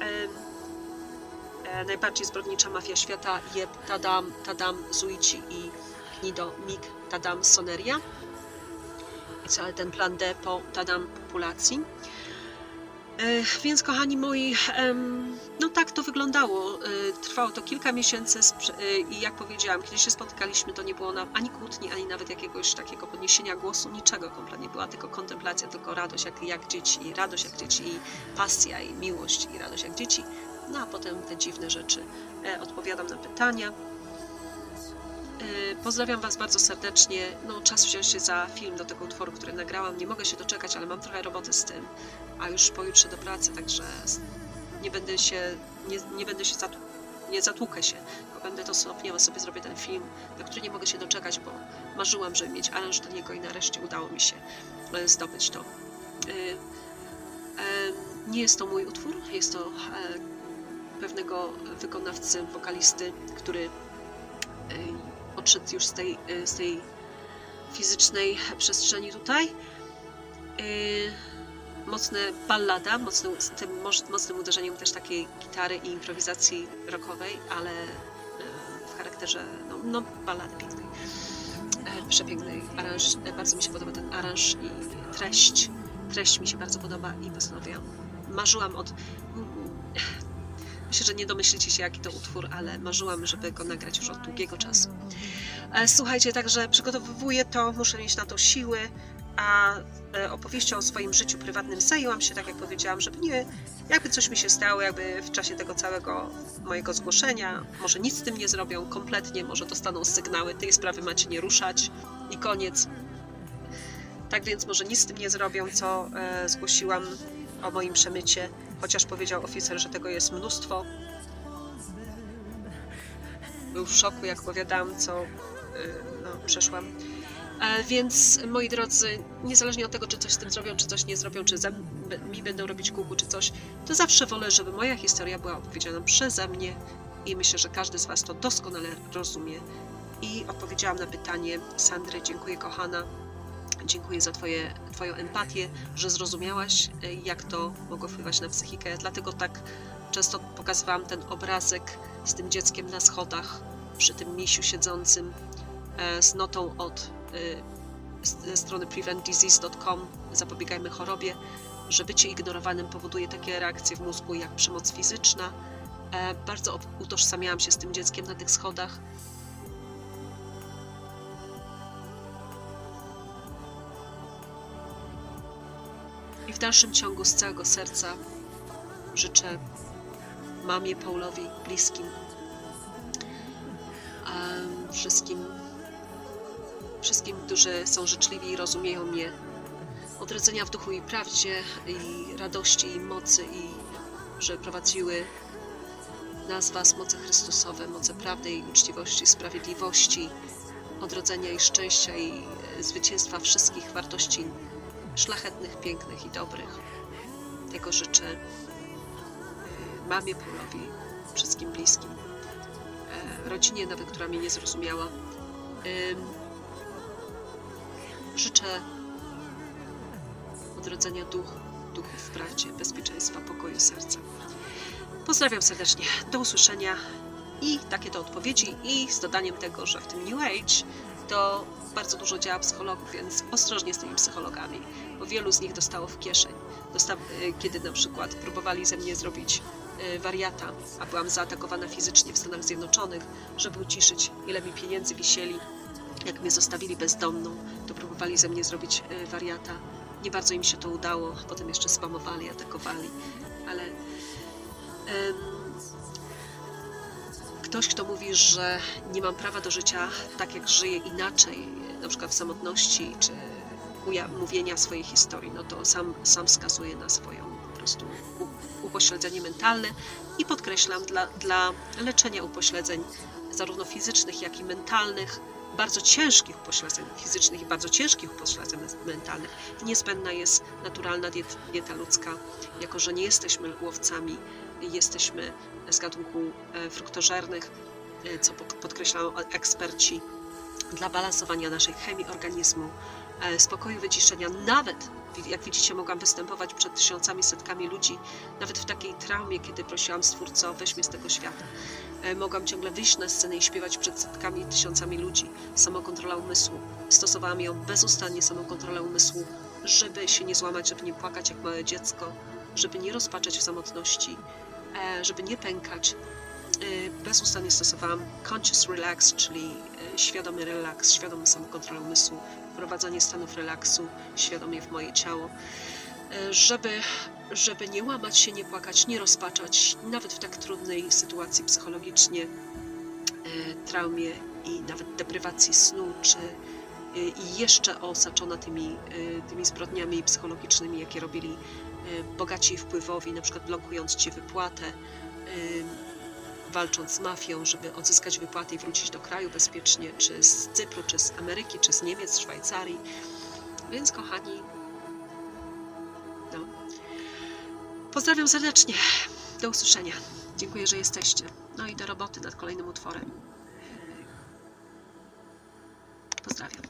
e, najbardziej zbrodnicza mafia świata Jeb Tadam, Tadam Zuichi i Gnido Mig Tadam Soneria. I cały ten plan D po Tadam populacji. Więc, kochani moi, no tak to wyglądało. E, Trwało to kilka miesięcy e, i jak powiedziałam, kiedy się spotykaliśmy, to nie było ani kłótni, ani nawet jakiegoś takiego podniesienia głosu, niczego kompletnie. Była tylko kontemplacja, tylko radość jak, jak dzieci, radość jak dzieci, i pasja, i miłość, i radość jak dzieci. No a potem te dziwne rzeczy. E, Odpowiadam na pytania. E, Pozdrawiam Was bardzo serdecznie. No, czas wziąć się za film do tego utworu, który nagrałam. Nie mogę się doczekać, ale mam trochę roboty z tym, a już pojutrze do pracy, także nie będę się, nie, nie będę się zatł- nie zatłukę się, tylko będę to stopniowo sobie zrobię ten film, na który nie mogę się doczekać, bo marzyłam, żeby mieć aranż do niego i nareszcie udało mi się e, zdobyć to. E, Nie jest to mój utwór, jest to pewnego wykonawcy, wokalisty, który odszedł już z tej, e, z tej fizycznej przestrzeni tutaj. E, Mocne ballada, mocne, z tym mocnym uderzeniem też takiej gitary i improwizacji rockowej, ale e, w charakterze no, no ballady pięknej. E, Przepiękny aranż, e, bardzo mi się podoba ten aranż i treść. Treść mi się bardzo podoba i postanowiłam. Marzyłam od. Myślę, że nie domyślicie się, jaki to utwór, ale marzyłam, żeby go nagrać już od długiego czasu. E, Słuchajcie, także przygotowuję to, muszę mieć na to siły, a e, opowieścią o swoim życiu prywatnym zajęłam się, tak jak powiedziałam, żeby nie, jakby coś mi się stało, jakby w czasie tego całego mojego zgłoszenia, może nic z tym nie zrobią kompletnie, może dostaną sygnały, tej sprawy macie nie ruszać i koniec. Tak więc może nic z tym nie zrobią, co e, zgłosiłam o moim przemycie, chociaż powiedział oficer, że tego jest mnóstwo. Był w szoku, jak opowiadałam, co y, no, przeszłam. Więc moi drodzy, niezależnie od tego, czy coś z tym zrobią, czy coś nie zrobią, czy za, mi będą robić kółku, czy coś, to zawsze wolę, żeby moja historia była opowiedziana przeze mnie i myślę, że każdy z Was to doskonale rozumie. I odpowiedziałam na pytanie Sandry, dziękuję kochana, dziękuję za twoje, Twoją empatię, że zrozumiałaś, e, jak to mogło wpływać na psychikę. Dlatego tak często pokazywałam ten obrazek z tym dzieckiem na schodach, przy tym misiu siedzącym, e, z notą od e, strony preventdisease.com zapobiegajmy chorobie, że bycie ignorowanym powoduje takie reakcje w mózgu jak przemoc fizyczna. Bardzo utożsamiałam się z tym dzieckiem na tych schodach. W dalszym ciągu z całego serca życzę mamie, Paulowi, bliskim, wszystkim, wszystkim, którzy są życzliwi i rozumieją mnie, odrodzenia w duchu i prawdzie, i radości, i mocy, i że prowadziły nas Was moce Chrystusowe, moce prawdy i uczciwości, sprawiedliwości, odrodzenia i szczęścia i zwycięstwa wszystkich wartości szlachetnych, pięknych i dobrych. Tego życzę e, mamie Paulowi, wszystkim bliskim, e, rodzinie nawet, która mnie nie zrozumiała. Życzę odrodzenia duchu, duchu w prawdzie, bezpieczeństwa, pokoju serca. Pozdrawiam serdecznie, do usłyszenia i takie to odpowiedzi i z dodaniem tego, że w tym New Age to bardzo dużo działa psychologów, więc ostrożnie z tymi psychologami, bo wielu z nich dostało w kieszeń. Dosta- y, kiedy na przykład próbowali ze mnie zrobić y, wariata, a byłam zaatakowana fizycznie w Stanach Zjednoczonych, żeby uciszyć, ile mi pieniędzy wisieli, jak mnie zostawili bezdomną, to próbowali ze mnie zrobić y, wariata. Nie bardzo im się to udało, potem jeszcze spamowali, atakowali, ale em, ktoś, kto mówi, że nie mam prawa do życia tak, jak żyję inaczej, na przykład w samotności, czy mówienia swojej historii, no to sam, sam wskazuje na swoją po prostu upośledzenie mentalne i podkreślam, dla, dla leczenia upośledzeń zarówno fizycznych, jak i mentalnych, bardzo ciężkich upośledzeń fizycznych i bardzo ciężkich upośledzeń mentalnych, niezbędna jest naturalna diet, dieta ludzka, jako że nie jesteśmy łowcami, jesteśmy z gatunku e, fruktożernych, e, co pod- podkreślają eksperci, dla balansowania naszej chemii organizmu, e, spokoju, wyciszenia. Nawet, jak widzicie, mogłam występować przed tysiącami, setkami ludzi, nawet w takiej traumie, kiedy prosiłam Stwórcę o weź mnie z tego świata. E, Mogłam ciągle wyjść na scenę i śpiewać przed setkami, tysiącami ludzi. Samokontrola umysłu. Stosowałam ją bezustannie, samokontrolę umysłu, żeby się nie złamać, żeby nie płakać jak małe dziecko, żeby nie rozpaczać w samotności, e, żeby nie pękać. E, Bezustannie stosowałam conscious relax, czyli e, świadomy relaks, świadomy samokontrolę umysłu, wprowadzanie stanów relaksu świadomie w moje ciało, e, żeby, żeby nie łamać się, nie płakać, nie rozpaczać, nawet w tak trudnej sytuacji psychologicznie, e, traumie i nawet deprywacji snu, czy e, i jeszcze osaczona tymi, tymi zbrodniami psychologicznymi, jakie robili bogaci i wpływowi, na przykład blokując ci wypłatę, walcząc z mafią, żeby odzyskać wypłaty i wrócić do kraju bezpiecznie, czy z Cypru, czy z Ameryki, czy z Niemiec, Szwajcarii. Więc kochani, no. Pozdrawiam serdecznie. Do usłyszenia. Dziękuję, że jesteście. No i do roboty nad kolejnym utworem. Pozdrawiam.